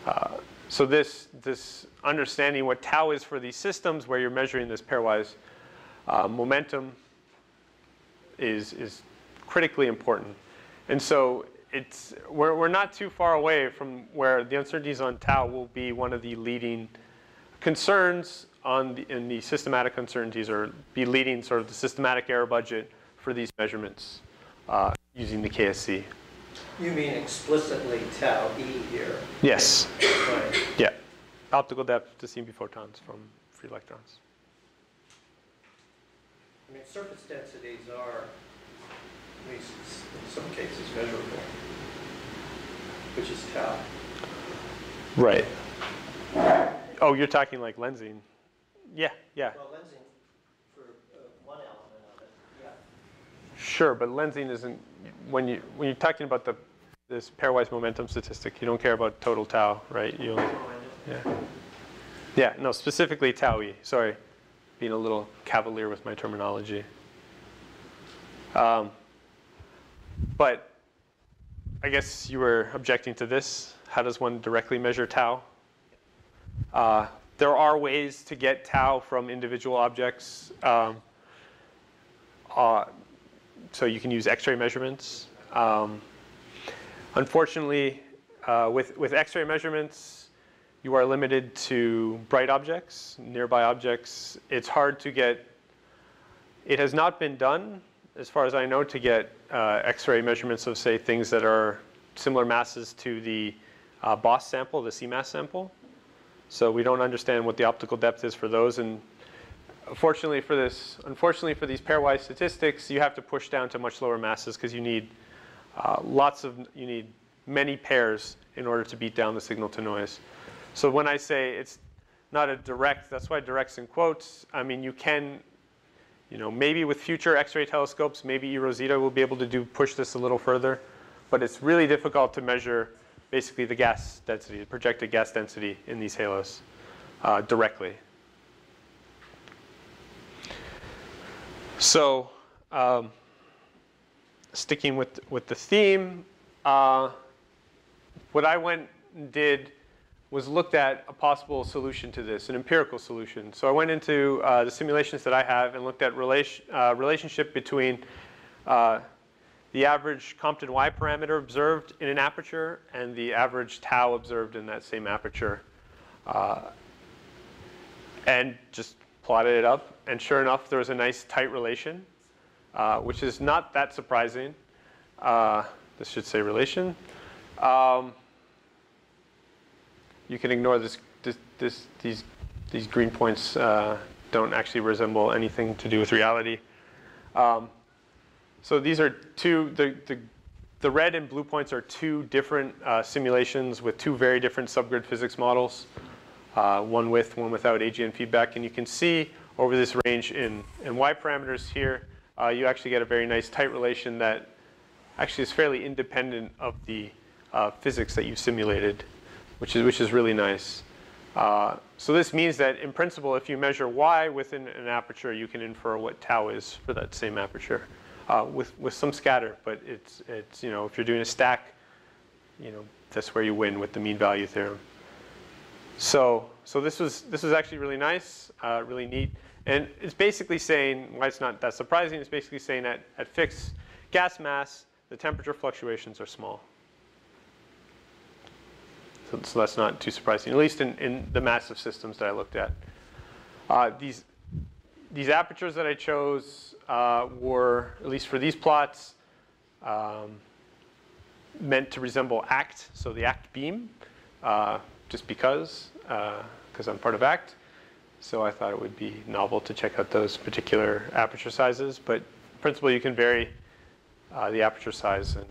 Uh, so this, this understanding what tau is for these systems where you're measuring this pairwise uh, momentum is, is critically important. And so it's, we're, we're not too far away from where the uncertainties on tau will be one of the leading concerns on the, in the systematic uncertainties or be leading sort of the systematic error budget for these measurements uh, using the KSZ. You mean explicitly tau E here? Yes. Right. Yeah. Optical depth to CMB photons from free electrons. I mean, surface densities are, at least in some cases, measurable, which is tau. Right. Oh, you're talking like lensing. Yeah, yeah. Well, lensing for uh, one element of it, yeah. Sure, but lensing isn't when you when you're talking about the this pairwise momentum statistic, you don't care about total tau, right? You only, yeah. Yeah, no, specifically tau e. Sorry, being a little cavalier with my terminology. Um, but I guess you were objecting to this. How does one directly measure tau? Uh, there are ways to get tau from individual objects. Um, uh, so you can use X-ray measurements. Um, unfortunately, uh, with, with X-ray measurements, you are limited to bright objects, nearby objects. It's hard to get It has not been done, as far as I know, to get uh, X-ray measurements of, say, things that are similar masses to the uh, BOSS sample, the CMASS sample. So we don't understand what the optical depth is for those. And fortunately for this, unfortunately for these pairwise statistics, you have to push down to much lower masses because you need uh, lots of, you need many pairs in order to beat down the signal to noise. So when I say it's not a direct, that's why direct's in quotes. I mean, you can, you know, maybe with future X-ray telescopes, maybe eROSITA will be able to do push this a little further, but it's really difficult to measure basically the gas density, the projected gas density in these halos uh, directly. So, um, sticking with with the theme, uh, what I went and did was looked at a possible solution to this, an empirical solution. So I went into uh, the simulations that I have and looked at relation, uh, relationship between uh, the average Compton Y parameter observed in an aperture and the average tau observed in that same aperture. Uh, and just plotted it up. And sure enough, there was a nice tight relation, uh, which is not that surprising. Uh, this should say relation. Um, you can ignore this, this, this these, these green points uh, don't actually resemble anything to do with reality. Um, so these are two, the, the, the red and blue points are two different uh, simulations with two very different subgrid physics models, uh, one with, one without AGN feedback. And you can see over this range in, in Y parameters here, uh, you actually get a very nice tight relation that actually is fairly independent of the uh, physics that you've simulated, which is, which is really nice. Uh, so this means that in principle, if you measure Y within an aperture, you can infer what tau is for that same aperture uh, with, with some scatter, but it's, it's, you know, if you're doing a stack, you know, that's where you win with the mean value theorem. So, so this was, this was actually really nice, uh, really neat. And it's basically saying, why it's not that surprising, it's basically saying that at fixed gas mass, the temperature fluctuations are small. So, so that's not too surprising, at least in, in the massive systems that I looked at. Uh, these, these apertures that I chose uh, were, at least for these plots, um, meant to resemble ACT, so the ACT beam, uh, just because, because I'm part of ACT. So I thought it would be novel to check out those particular aperture sizes. But in principle, you can vary uh, the aperture size, and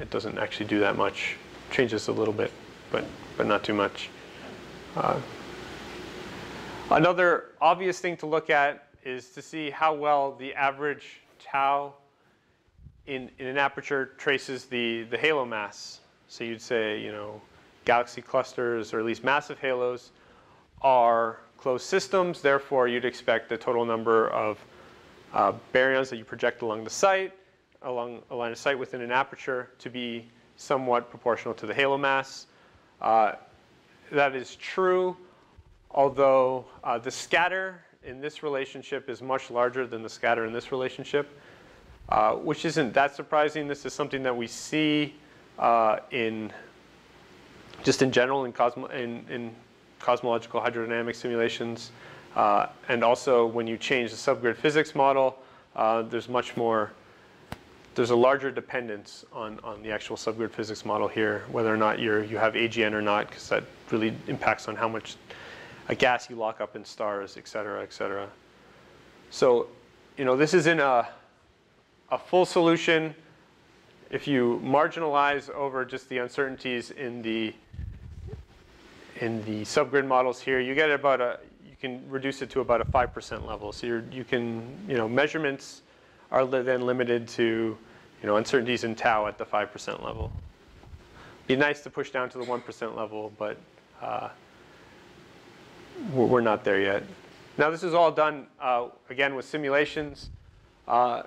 it doesn't actually do that much. Changes a little bit, but, but not too much. Uh, another obvious thing to look at is to see how well the average tau in, in an aperture traces the, the halo mass. So you'd say, you know, galaxy clusters, or at least massive halos, are closed systems. Therefore, you'd expect the total number of uh, baryons that you project along the sight, along a line of sight within an aperture, to be somewhat proportional to the halo mass. Uh, that is true, although uh, the scatter in this relationship is much larger than the scatter in this relationship, uh, which isn't that surprising. This is something that we see uh, in just in general in, cosmo in, in cosmological hydrodynamic simulations. Uh, and also when you change the subgrid physics model, uh, there's much more, there's a larger dependence on, on the actual subgrid physics model here, whether or not you're, you have AGN or not, because that really impacts on how much a gas you lock up in stars, et cetera, et cetera. So, you know, this isn't a, a full solution. If you marginalize over just the uncertainties in the in the subgrid models here, you get about a, you can reduce it to about a 5% level. So you're, you can, you know, measurements are li then limited to, you know, uncertainties in tau at the 5% level. Be nice to push down to the 1% level, but uh, we're not there yet. Now this is all done, uh, again, with simulations. Uh,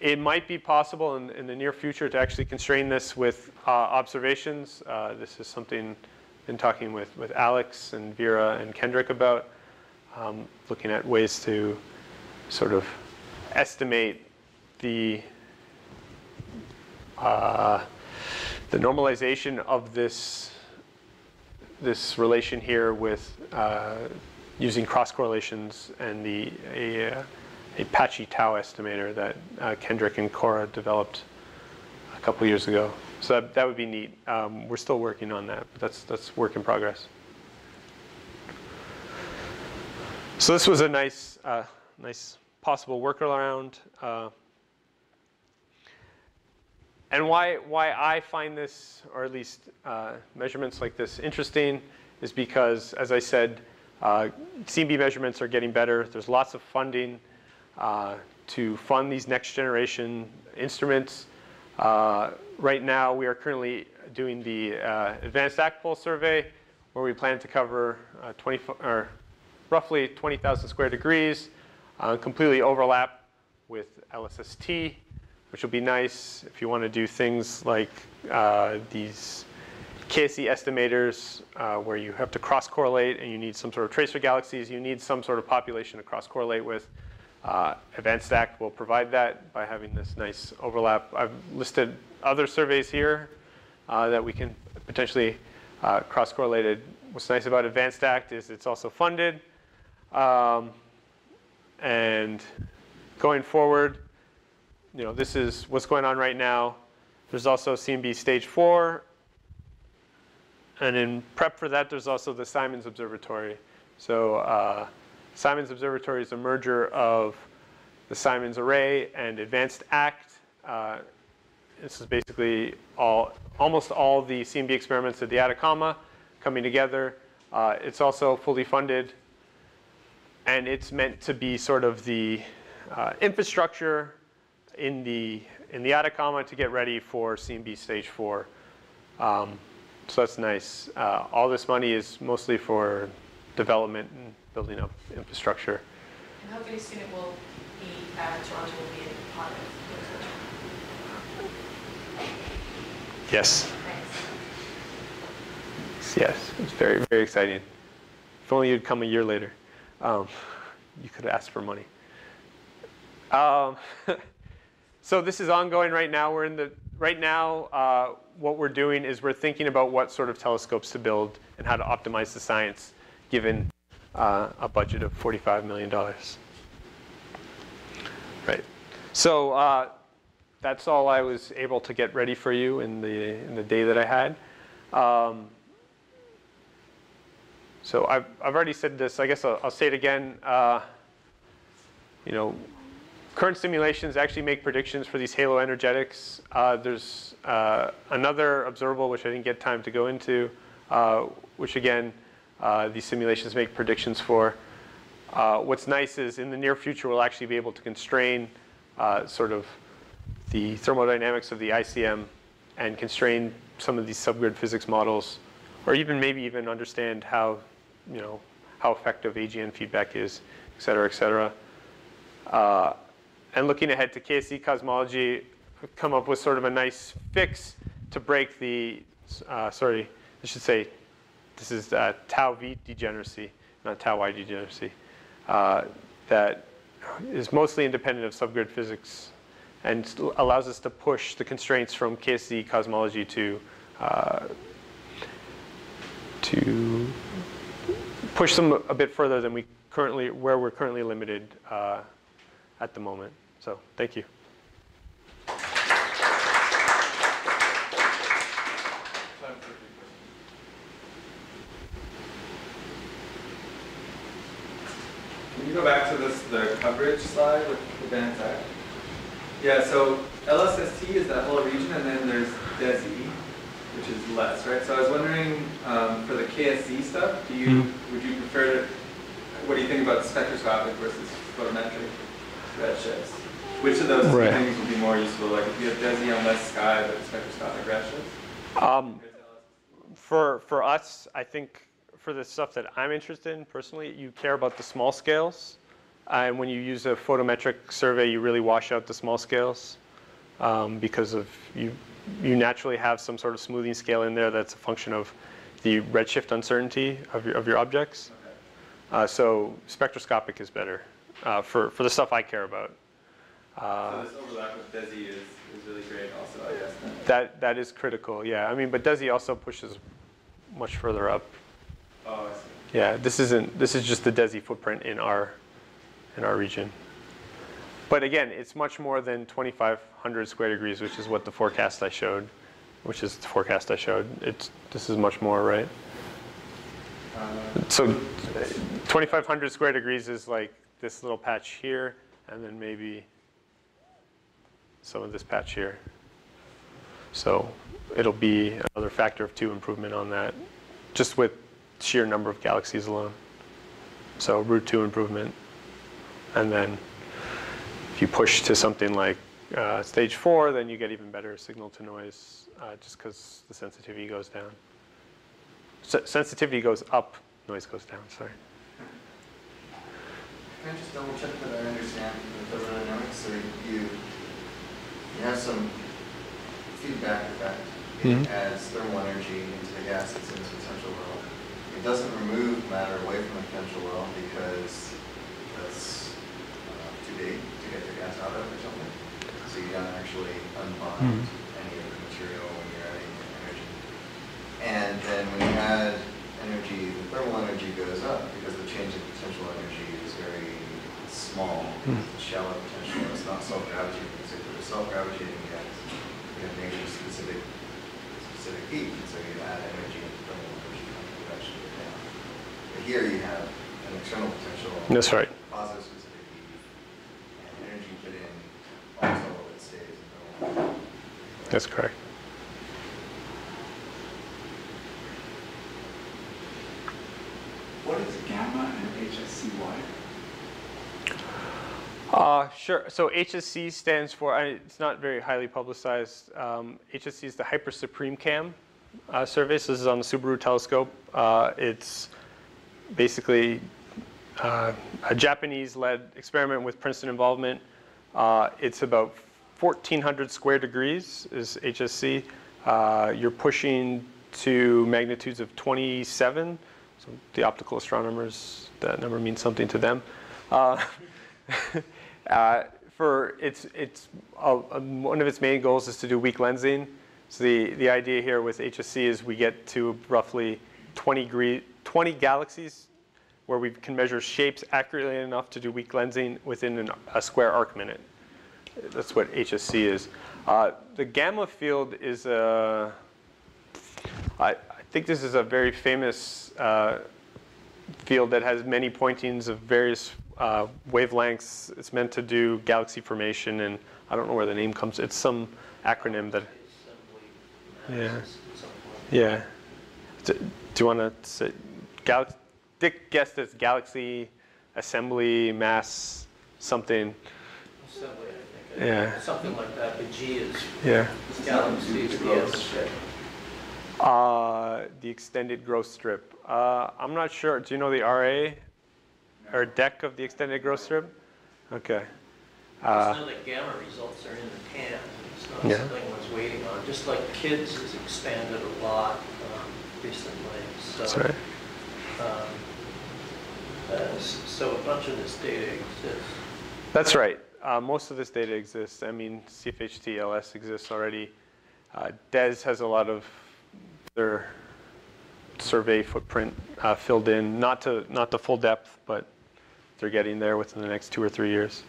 it might be possible in, in, the near future to actually constrain this with uh, observations. Uh, this is something been talking with, with Alex and Vera and Kendrick about, um, looking at ways to sort of estimate the uh, the normalization of this this relation here with uh, using cross correlations and the a, a patchy tau estimator that uh, Kendrick and Cora developed a couple years ago. So that, that would be neat. Um, we're still working on that, but that's, that's work in progress. So this was a nice, uh, nice possible workaround. And why, why I find this, or at least uh, measurements like this, interesting is because, as I said, uh, CMB measurements are getting better. There's lots of funding uh, to fund these next generation instruments. Uh, right now, we are currently doing the uh, Advanced ACTPol Survey, where we plan to cover uh, 20, or roughly 20,000 square degrees, uh, completely overlap with LSST, which will be nice if you want to do things like uh, these KSZ estimators uh, where you have to cross-correlate and you need some sort of tracer galaxies, you need some sort of population to cross-correlate with. Uh, Advanced ACT will provide that by having this nice overlap. I've listed other surveys here uh, that we can potentially uh, cross-correlate. What's nice about Advanced ACT is it's also funded. Um, and going forward, you know, this is what's going on right now. There's also CMB stage four. And in prep for that, there's also the Simons Observatory. So uh, Simons Observatory is a merger of the Simons Array and Advanced ACT. Uh, this is basically all, almost all the CMB experiments at the Atacama coming together. Uh, it's also fully funded, and it's meant to be sort of the uh, infrastructure in the in the Atacama to get ready for CMB stage four. Um, so that's nice. Uh, all this money is mostly for development and building up infrastructure. And hopefully soon it will be, uh, Toronto will be a part of the Yes. Thanks. Yes, it's very, very exciting. If only you'd come a year later. Um, you could have asked for money. Um, so this is ongoing right now. We're in the, right now, uh, what we're doing is we're thinking about what sort of telescopes to build and how to optimize the science given uh, a budget of $45 million. Right. So uh, that's all I was able to get ready for you in the, in the day that I had. Um, so I've, I've already said this, I guess I'll, I'll say it again. Uh, you know, current simulations actually make predictions for these halo energetics. Uh, there's uh, another observable, which I didn't get time to go into, uh, which again, uh, these simulations make predictions for. Uh, what's nice is in the near future, we'll actually be able to constrain sort of the thermodynamics of the ICM and constrain some of these subgrid physics models, or even maybe even understand how, you know, how effective AGN feedback is, et cetera, et cetera. Uh, and looking ahead to KSZ cosmology, come up with sort of a nice fix to break the, uh, sorry, I should say, this is uh, tau v degeneracy, not tau y degeneracy, uh, that is mostly independent of subgrid physics and allows us to push the constraints from KSZ cosmology to uh, to push them a bit further than we currently where we're currently limited uh, at the moment. So thank you. Time for a few questions. Can you go back to this, the coverage slide with Advanced ACT? Yeah, so LSST is that whole region, and then there's DESI, which is less, right? So I was wondering, um, for the KSZ stuff, do you, would you prefer to, what do you think about spectroscopic versus photometric redshifts? Which of those Right. things would be more useful? Like if you have DESI on less sky, but spectroscopic redshifts? Um, compared to LSST? for for us, I think for the stuff that I'm interested in personally, you care about the small scales, and when you use a photometric survey, you really wash out the small scales um, because of you you naturally have some sort of smoothing scale in there that's a function of the redshift uncertainty of your of your objects. Okay. Uh, so spectroscopic is better uh, for for the stuff I care about. Uh, So this overlap with DESI is, is really great also, I guess. that that is critical. Yeah, I mean, but DESI also pushes much further up. Oh, I see. Yeah, this isn't, this is just the DESI footprint in our, in our region. But again, it's much more than 2,500 square degrees, which is what the forecast I showed, which is the forecast I showed. It's, this is much more, right? So uh, 2,500 square degrees is like this little patch here, and then maybe some of this patch here. So it'll be another factor of two improvement on that, just with sheer number of galaxies alone. So root two improvement. And then if you push to something like uh, stage four, then you get even better signal to noise, uh, just because the sensitivity goes down. Se- sensitivity goes up, noise goes down, sorry. Can I just double check that I understand the thermodynamics? So you, you have some feedback effect. It adds thermal energy into the gas that's in its potential well. It doesn't remove matter away from the potential well because that's uh, too big to get the gas out of or something. So you don't actually unbind hmm. any of the material when you're adding energy. And then when you add energy, the thermal energy goes up because the change in potential energy is very small. Hmm. It's a shallow potential, it's not self-gravitating. So if it's self-gravitating gas, you have negative specific, specific heat, and so you add energy and thermal energy go down. But here you have an external potential. That's right. Positive specific heat, and energy put in also it stays in thermal. That's correct. What is GAMA and HSCY? Uh, sure. So HSC stands for, I- it's not very highly publicized. Um, HSC is the Hyper Supreme Cam uh, survey. This is on the Subaru telescope. Uh, it's basically uh, a Japanese-led experiment with Princeton involvement. Uh, it's about 1,400 square degrees is HSC. Uh, you're pushing to magnitudes of 27. So the optical astronomers, that number means something to them. Uh, uh, for its, its, uh, um, one of its main goals is to do weak lensing. So the, the idea here with HSC is we get to roughly 20, degree, 20 galaxies where we can measure shapes accurately enough to do weak lensing within an, a square arc minute. That's what HSC is. Uh, the GAMA field is a, I, I think this is a very famous uh, field that has many pointings of various uh, wavelengths. It's meant to do galaxy formation, and I don't know where the name comes. It's some acronym that, Yeah. masses at some point. yeah. Do, do you want to say, gal- Dick guessed it's galaxy assembly mass something. Assembly, I think. Yeah. Something like that, The G is Yeah. galaxies. Uh, the Extended Groth Strip. Uh, I'm not sure. Do you know the RA or Dec of the Extended Groth Strip? Okay. Uh, It's not like GAMA results are in the can. It's not Yeah. something one's waiting on. Just like KiDS has expanded a lot um, recently. So, that's right. um, uh, So a bunch of this data exists. That's right. Uh, most of this data exists. I mean, CFHT LS exists already. Uh, DES has a lot of their survey footprint uh, filled in, not to not to full depth, but they're getting there within the next two or three years.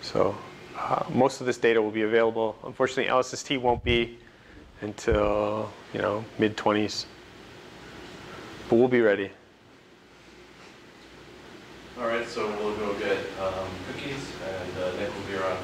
So uh, most of this data will be available. Unfortunately, LSST won't be until, you know, mid-20s. But we'll be ready. All right, so we'll go get um, cookies, and uh, Nick will be around